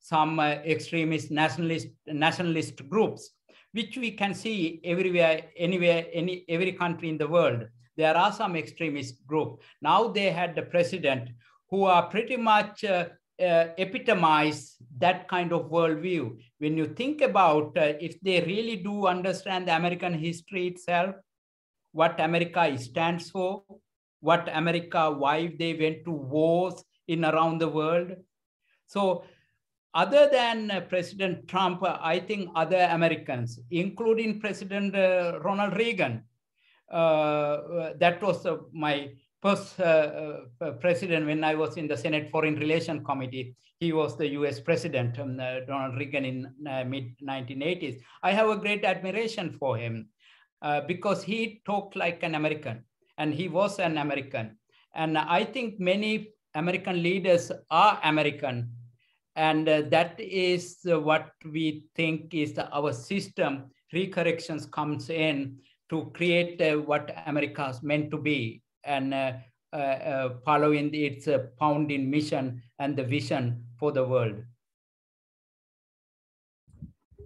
some extremist nationalist nationalist groups, which we can see everywhere, anywhere, any every country in the world there are some extremist group. Now they had the president who are pretty much uh, uh, epitomize that kind of worldview. When you think about uh, if they really do understand the American history itself, what America stands for, what America, why they went to wars in around the world. So other than uh, President Trump, uh, I think other Americans, including President uh, Ronald Reagan, uh, uh, that was uh, my first president when I was in the Senate Foreign Relations Committee. He was the US president, um, Donald Reagan in mid 1980s. I have a great admiration for him because he talked like an American and he was an American. And I think many American leaders are American. And uh, that is uh, what we think is the, our system. Recorrections comes in to create uh, what America is meant to be and following its founding mission and the vision for the world.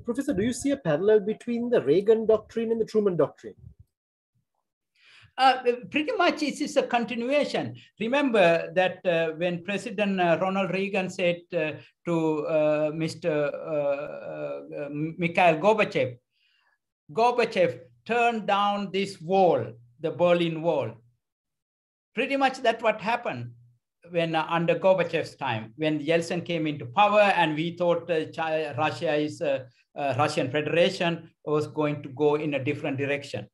Professor, do you see a parallel between the Reagan doctrine and the Truman doctrine? Uh, pretty much it is a continuation. Remember that uh, when President uh, Ronald Reagan said to Mr. Mikhail Gorbachev, Gorbachev, turn down this wall, the Berlin Wall. Pretty much that's what happened when uh, under Gorbachev's time, when Yeltsin came into power and we thought uh, China, Russia is uh, uh, Russian Federation was going to go in a different direction.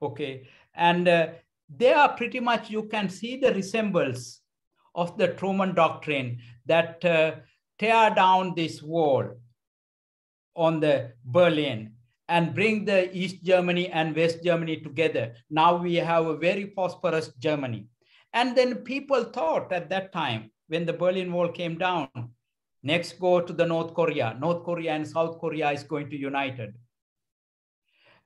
Okay, and uh, they are pretty much, you can see the resemblance of the Truman Doctrine that uh, tear down this wall on the Berlin and bring the East Germany and West Germany together. Now we have a very prosperous Germany. And then people thought at that time, when the Berlin Wall came down, next go to the North Korea. North Korea and South Korea is going to united.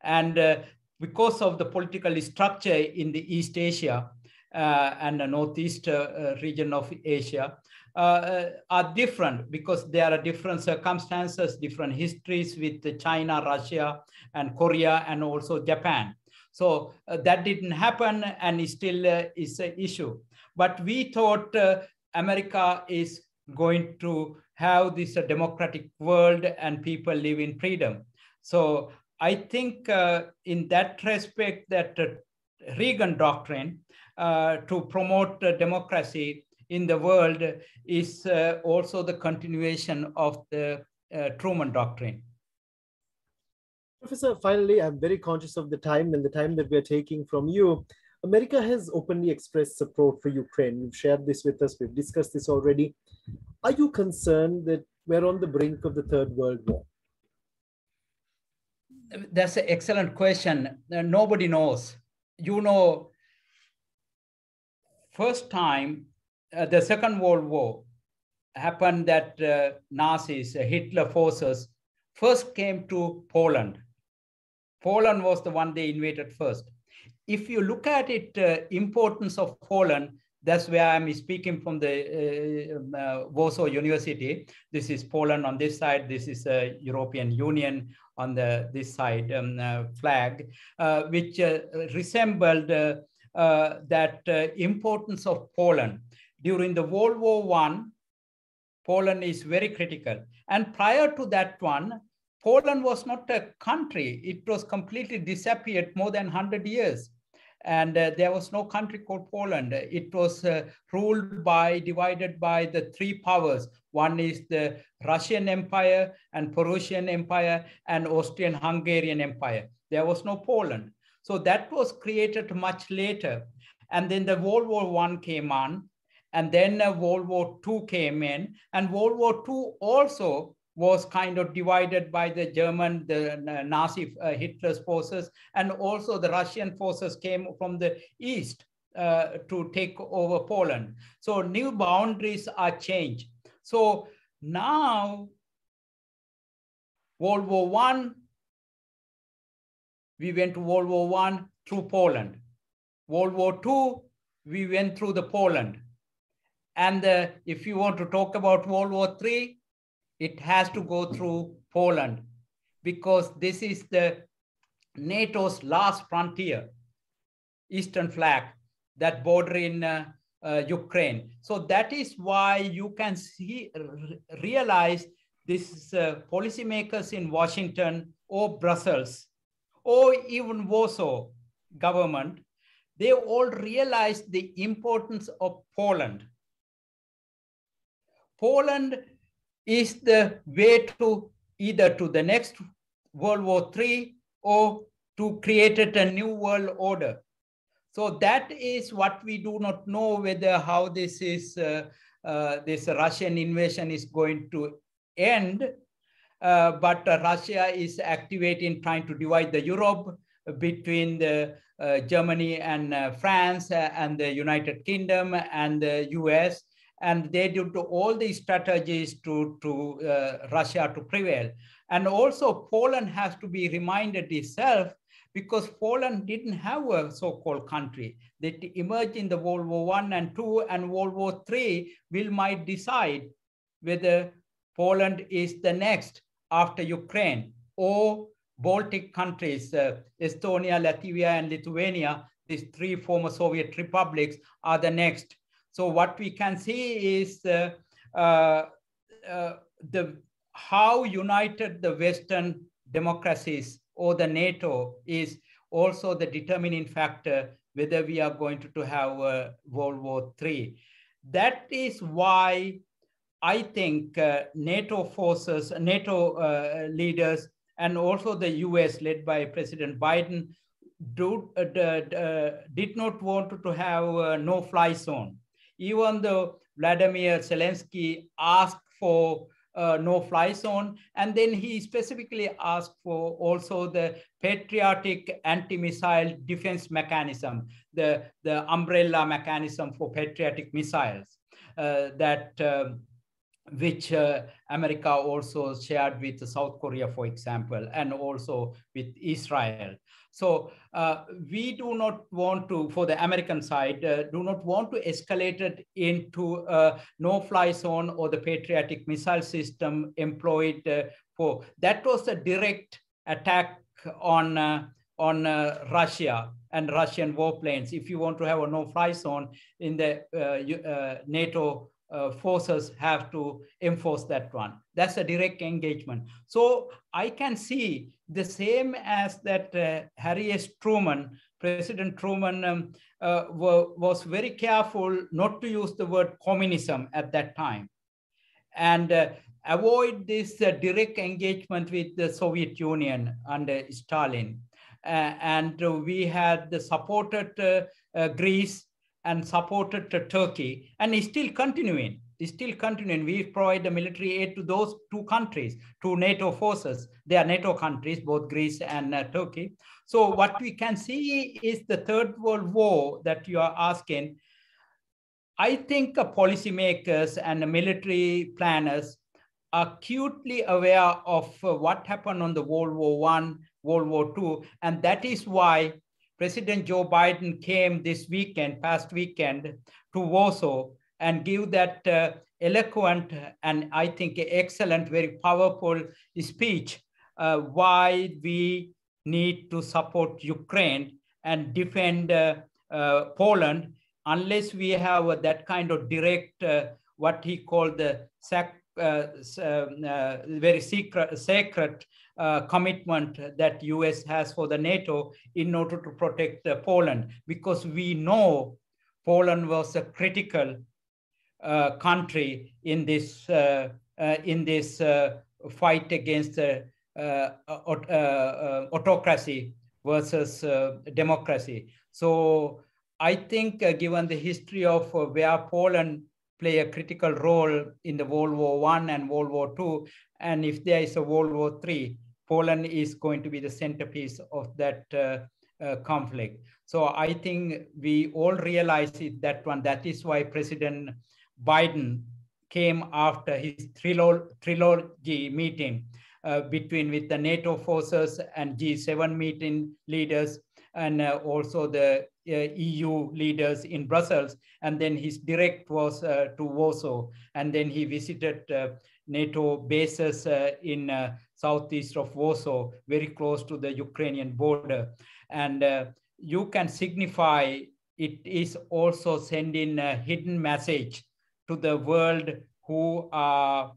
And uh, because of the political structure in the East Asia uh, and the Northeast uh, uh region of Asia, uh, uh, are different because there are different circumstances, different histories with China, Russia, and Korea, and also Japan. So that didn't happen and still is an issue. But we thought America is going to have this democratic world and people live in freedom. So I think in that respect that Reagan doctrine to promote democracy in the world is uh, also the continuation of the uh, Truman Doctrine. Professor, finally, I'm very conscious of the time and the time that we're taking from you. America has openly expressed support for Ukraine. You've shared this with us, we've discussed this already. Are you concerned that we're on the brink of the Third World War? That's an excellent question. Nobody knows. You know, first time uh, the Second World War happened that uh, Nazis, uh, Hitler forces, first came to Poland. Poland was the one they invaded first. If you look at it, uh, importance of Poland, that's where I'm speaking from the uh, uh, Warsaw University. This is Poland on this side. This is European Union on the this side um, flag, which resembled that importance of Poland during the World War One, Poland is very critical. And prior to that one, Poland was not a country. It was completely disappeared more than 100 years. and uh, there was no country called Poland. It was uh, ruled by, divided by the three powers. One is the Russian Empire and Prussian Empire and Austrian-Hungarian Empire. There was no Poland. So that was created much later. And then the World War One came on, and then uh, World War II came in, and World War II also was kind of divided by the German, the uh, Nazi uh, Hitler's forces, and also the Russian forces came from the east uh, to take over Poland. So new boundaries are changed. So now, World War One, we went to World War One through Poland. World War Two, we went through the Poland. And uh, if you want to talk about World War Three, it has to go through Poland because this is the NATO's last frontier, eastern flank that border in uh, uh, Ukraine. So that is why you can see, realize this uh, policymakers in Washington or Brussels or even Warsaw government, they all realize the importance of Poland. Poland is the way to either to the next World War III or to create a new world order. So that is what we do not know whether how this is uh, uh, this Russian invasion is going to end. Uh, but Russia is activating trying to divide the Europe between the uh, Germany and uh, France uh, and the United Kingdom and the US and they do to all these strategies to, to Russia to prevail. And also Poland has to be reminded itself because Poland didn't have a so-called country. That emerged in the World War One and two and World War Three. Will might decide whether Poland is the next after Ukraine or Baltic countries, uh, Estonia, Latvia, and Lithuania, these three former Soviet republics are the next. So what we can see is uh, uh, uh, the how united the Western democracies or the NATO is also the determining factor whether we are going to, to have World War III. That is why I think uh, NATO forces, NATO uh, leaders, and also the US led by President Biden do, uh, did not want to have a no-fly zone even though Vladimir Zelensky asked for uh, no-fly zone, and then he specifically asked for also the patriotic anti-missile defense mechanism, the, the umbrella mechanism for patriotic missiles uh, that um, which uh, America also shared with South Korea, for example, and also with Israel. So uh, we do not want to, for the American side, uh, do not want to escalate it into a no-fly zone or the patriotic missile system employed uh, for, that was a direct attack on, uh, on uh, Russia and Russian warplanes. If you want to have a no-fly zone in the NATO uh, forces have to enforce that one. That's a direct engagement. So I can see the same as that uh, Harry S. Truman, President Truman um, uh, was very careful not to use the word communism at that time and uh, avoid this uh, direct engagement with the Soviet Union under Stalin. And we had supported Greece and supported Turkey and is still continuing. Is still continuing. We provide the military aid to those two countries, to NATO forces. They are NATO countries, both Greece and uh, Turkey. So what we can see is the Third World War that you are asking. I think uh, policymakers and military planners are acutely aware of uh, what happened on the World War One, World War Two, and that is why President Joe Biden came this weekend, past weekend, to Warsaw and give that uh, eloquent and I think excellent, very powerful speech uh, why we need to support Ukraine and defend uh, uh Poland unless we have that kind of direct, uh, what he called the sac uh, uh, very secret, sacred uh, commitment that US has for the NATO in order to protect uh, Poland, because we know Poland was a critical uh, country in this uh, in this fight against autocracy versus democracy. So I think, given the history of where Poland play a critical role in the World War One and World War Two. And if there is a World War Three, Poland is going to be the centerpiece of that uh, uh, conflict. So I think we all realize it, that one. That is why President Biden came after his trilo trilogy meeting uh, between with the NATO forces and G7 meeting leaders and uh, also the uh, EU leaders in Brussels. And then his direct was uh, to Warsaw. And then he visited NATO bases in southeast of Warsaw, very close to the Ukrainian border. And you can signify it is also sending a hidden message to the world who are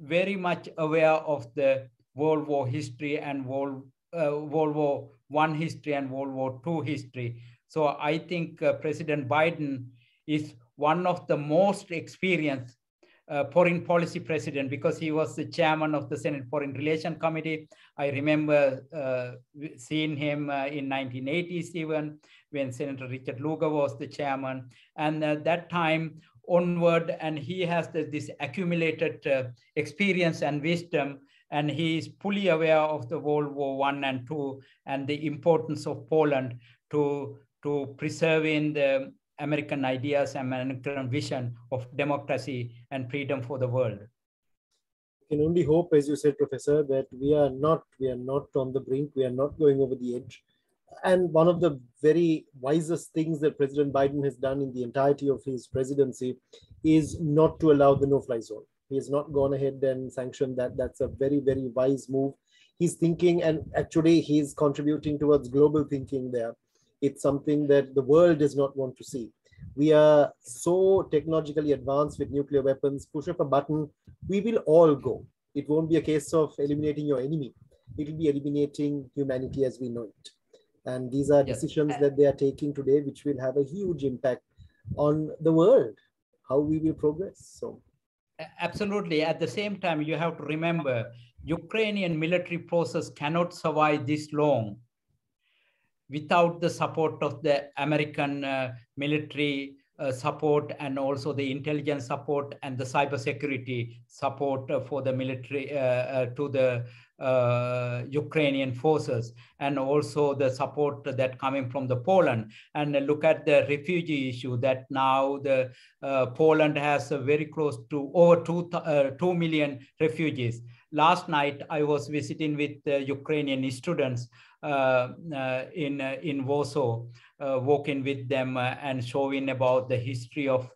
very much aware of the World War history and World, uh, World War One history and World War Two history. So I think uh, President Biden is one of the most experienced uh, foreign policy president because he was the chairman of the Senate Foreign Relations Committee. I remember uh, seeing him uh, in 1980s even when Senator Richard Lugar was the chairman. And at that time onward, and he has this accumulated uh, experience and wisdom and he is fully aware of the World War One and Two and the importance of Poland to to preserving the American ideas and American vision of democracy and freedom for the world. We can only hope, as you said, Professor, that we are not we are not on the brink. We are not going over the edge. And one of the very wisest things that President Biden has done in the entirety of his presidency is not to allow the no-fly zone. He has not gone ahead and sanctioned that. That's a very, very wise move. He's thinking, and actually, he's contributing towards global thinking there it's something that the world does not want to see. We are so technologically advanced with nuclear weapons, push up a button, we will all go. It won't be a case of eliminating your enemy. It will be eliminating humanity as we know it. And these are yes. decisions uh, that they are taking today, which will have a huge impact on the world, how we will progress. So absolutely. At the same time, you have to remember Ukrainian military process cannot survive this long without the support of the American uh, military uh, support and also the intelligence support and the cybersecurity support uh, for the military uh, uh, to the Ukrainian forces and also the support that coming from the Poland and look at the refugee issue that now the Poland has very close to over two, 2 million refugees. Last night I was visiting with Ukrainian students Uh, uh, in uh, in Warsaw, uh, walking with them and showing about the history of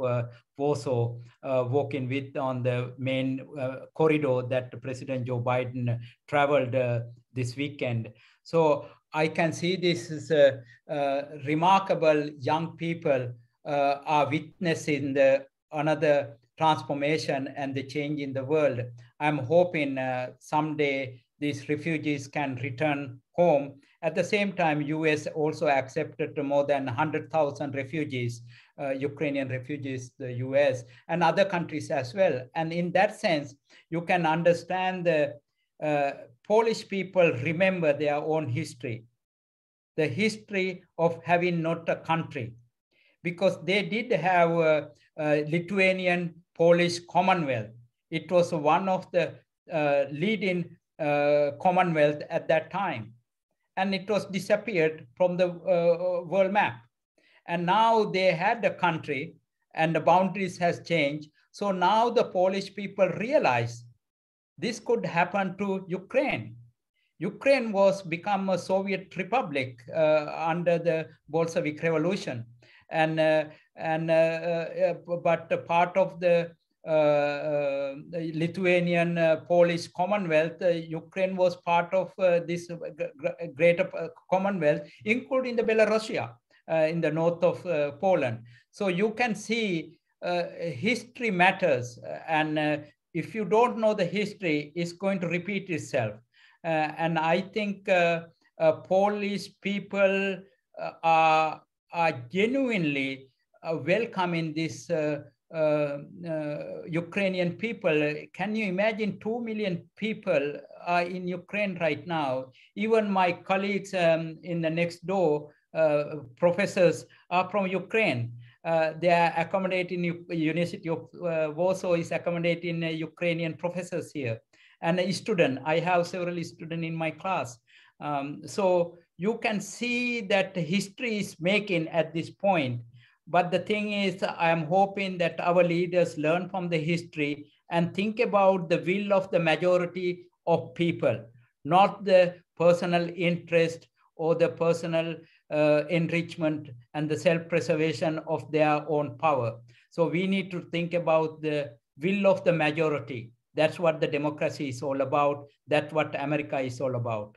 Warsaw, walking with on the main corridor that President Joe Biden traveled this weekend. So I can see this is a, remarkable young people uh, are witnessing the another transformation and the change in the world. I'm hoping uh, someday these refugees can return home. At the same time, US also accepted more than 100,000 refugees, uh, Ukrainian refugees, the US, and other countries as well. And in that sense, you can understand the uh, Polish people remember their own history, the history of having not a country, because they did have a, a Lithuanian Polish Commonwealth. It was one of the uh, leading Commonwealth at that time. And it was disappeared from the uh, world map. And now they had a country and the boundaries has changed. So now the Polish people realize this could happen to Ukraine. Ukraine was become a Soviet republic uh, under the Bolshevik Revolution, and uh, and uh, uh but part of the uh, uh, Uh, uh, Lithuanian uh, Polish Commonwealth, uh, Ukraine was part of this greater Commonwealth, including the Belarusia in the north of Poland. So you can see history matters and if you don't know the history, it's going to repeat itself. Uh, and I think uh, uh, Polish people uh, are, are genuinely uh, welcoming this Ukrainian people. Can you imagine 2 million people are in Ukraine right now? Even my colleagues um, in the next door, professors are from Ukraine. Uh, they are accommodating University of uh, Warsaw is accommodating uh, Ukrainian professors here and a student. I have several students in my class. Um, so you can see that history is making at this point. But the thing is, I'm hoping that our leaders learn from the history and think about the will of the majority of people, not the personal interest or the personal uh, enrichment and the self-preservation of their own power. So we need to think about the will of the majority. That's what the democracy is all about. That's what America is all about.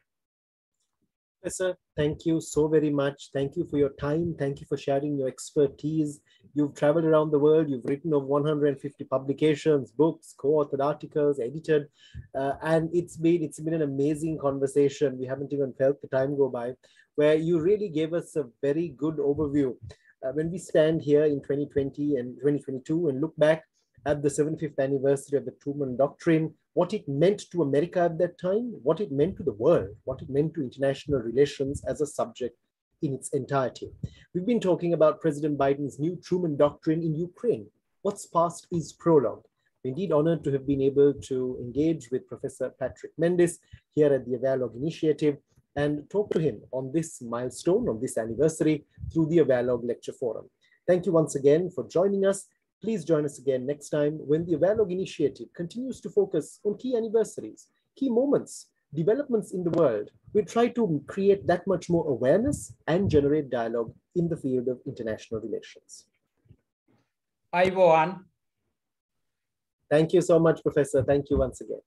Professor, thank you so very much. Thank you for your time. Thank you for sharing your expertise. You've traveled around the world. You've written over 150 publications, books, co-authored articles, edited, uh, and it's been it's been an amazing conversation. We haven't even felt the time go by where you really gave us a very good overview. Uh, when we stand here in 2020 and 2022 and look back at the 75th anniversary of the Truman Doctrine, what it meant to America at that time, what it meant to the world, what it meant to international relations as a subject in its entirety. We've been talking about President Biden's new Truman Doctrine in Ukraine. What's past is prologue. We're indeed honored to have been able to engage with Professor Patrick Mendis here at the Awarelogue Initiative and talk to him on this milestone, on this anniversary through the Awarelogue Lecture Forum. Thank you once again for joining us. Please join us again next time when the Awarelogue Initiative continues to focus on key anniversaries, key moments, developments in the world. We try to create that much more awareness and generate dialogue in the field of international relations. Hi, Ivan. Thank you so much, Professor. Thank you once again.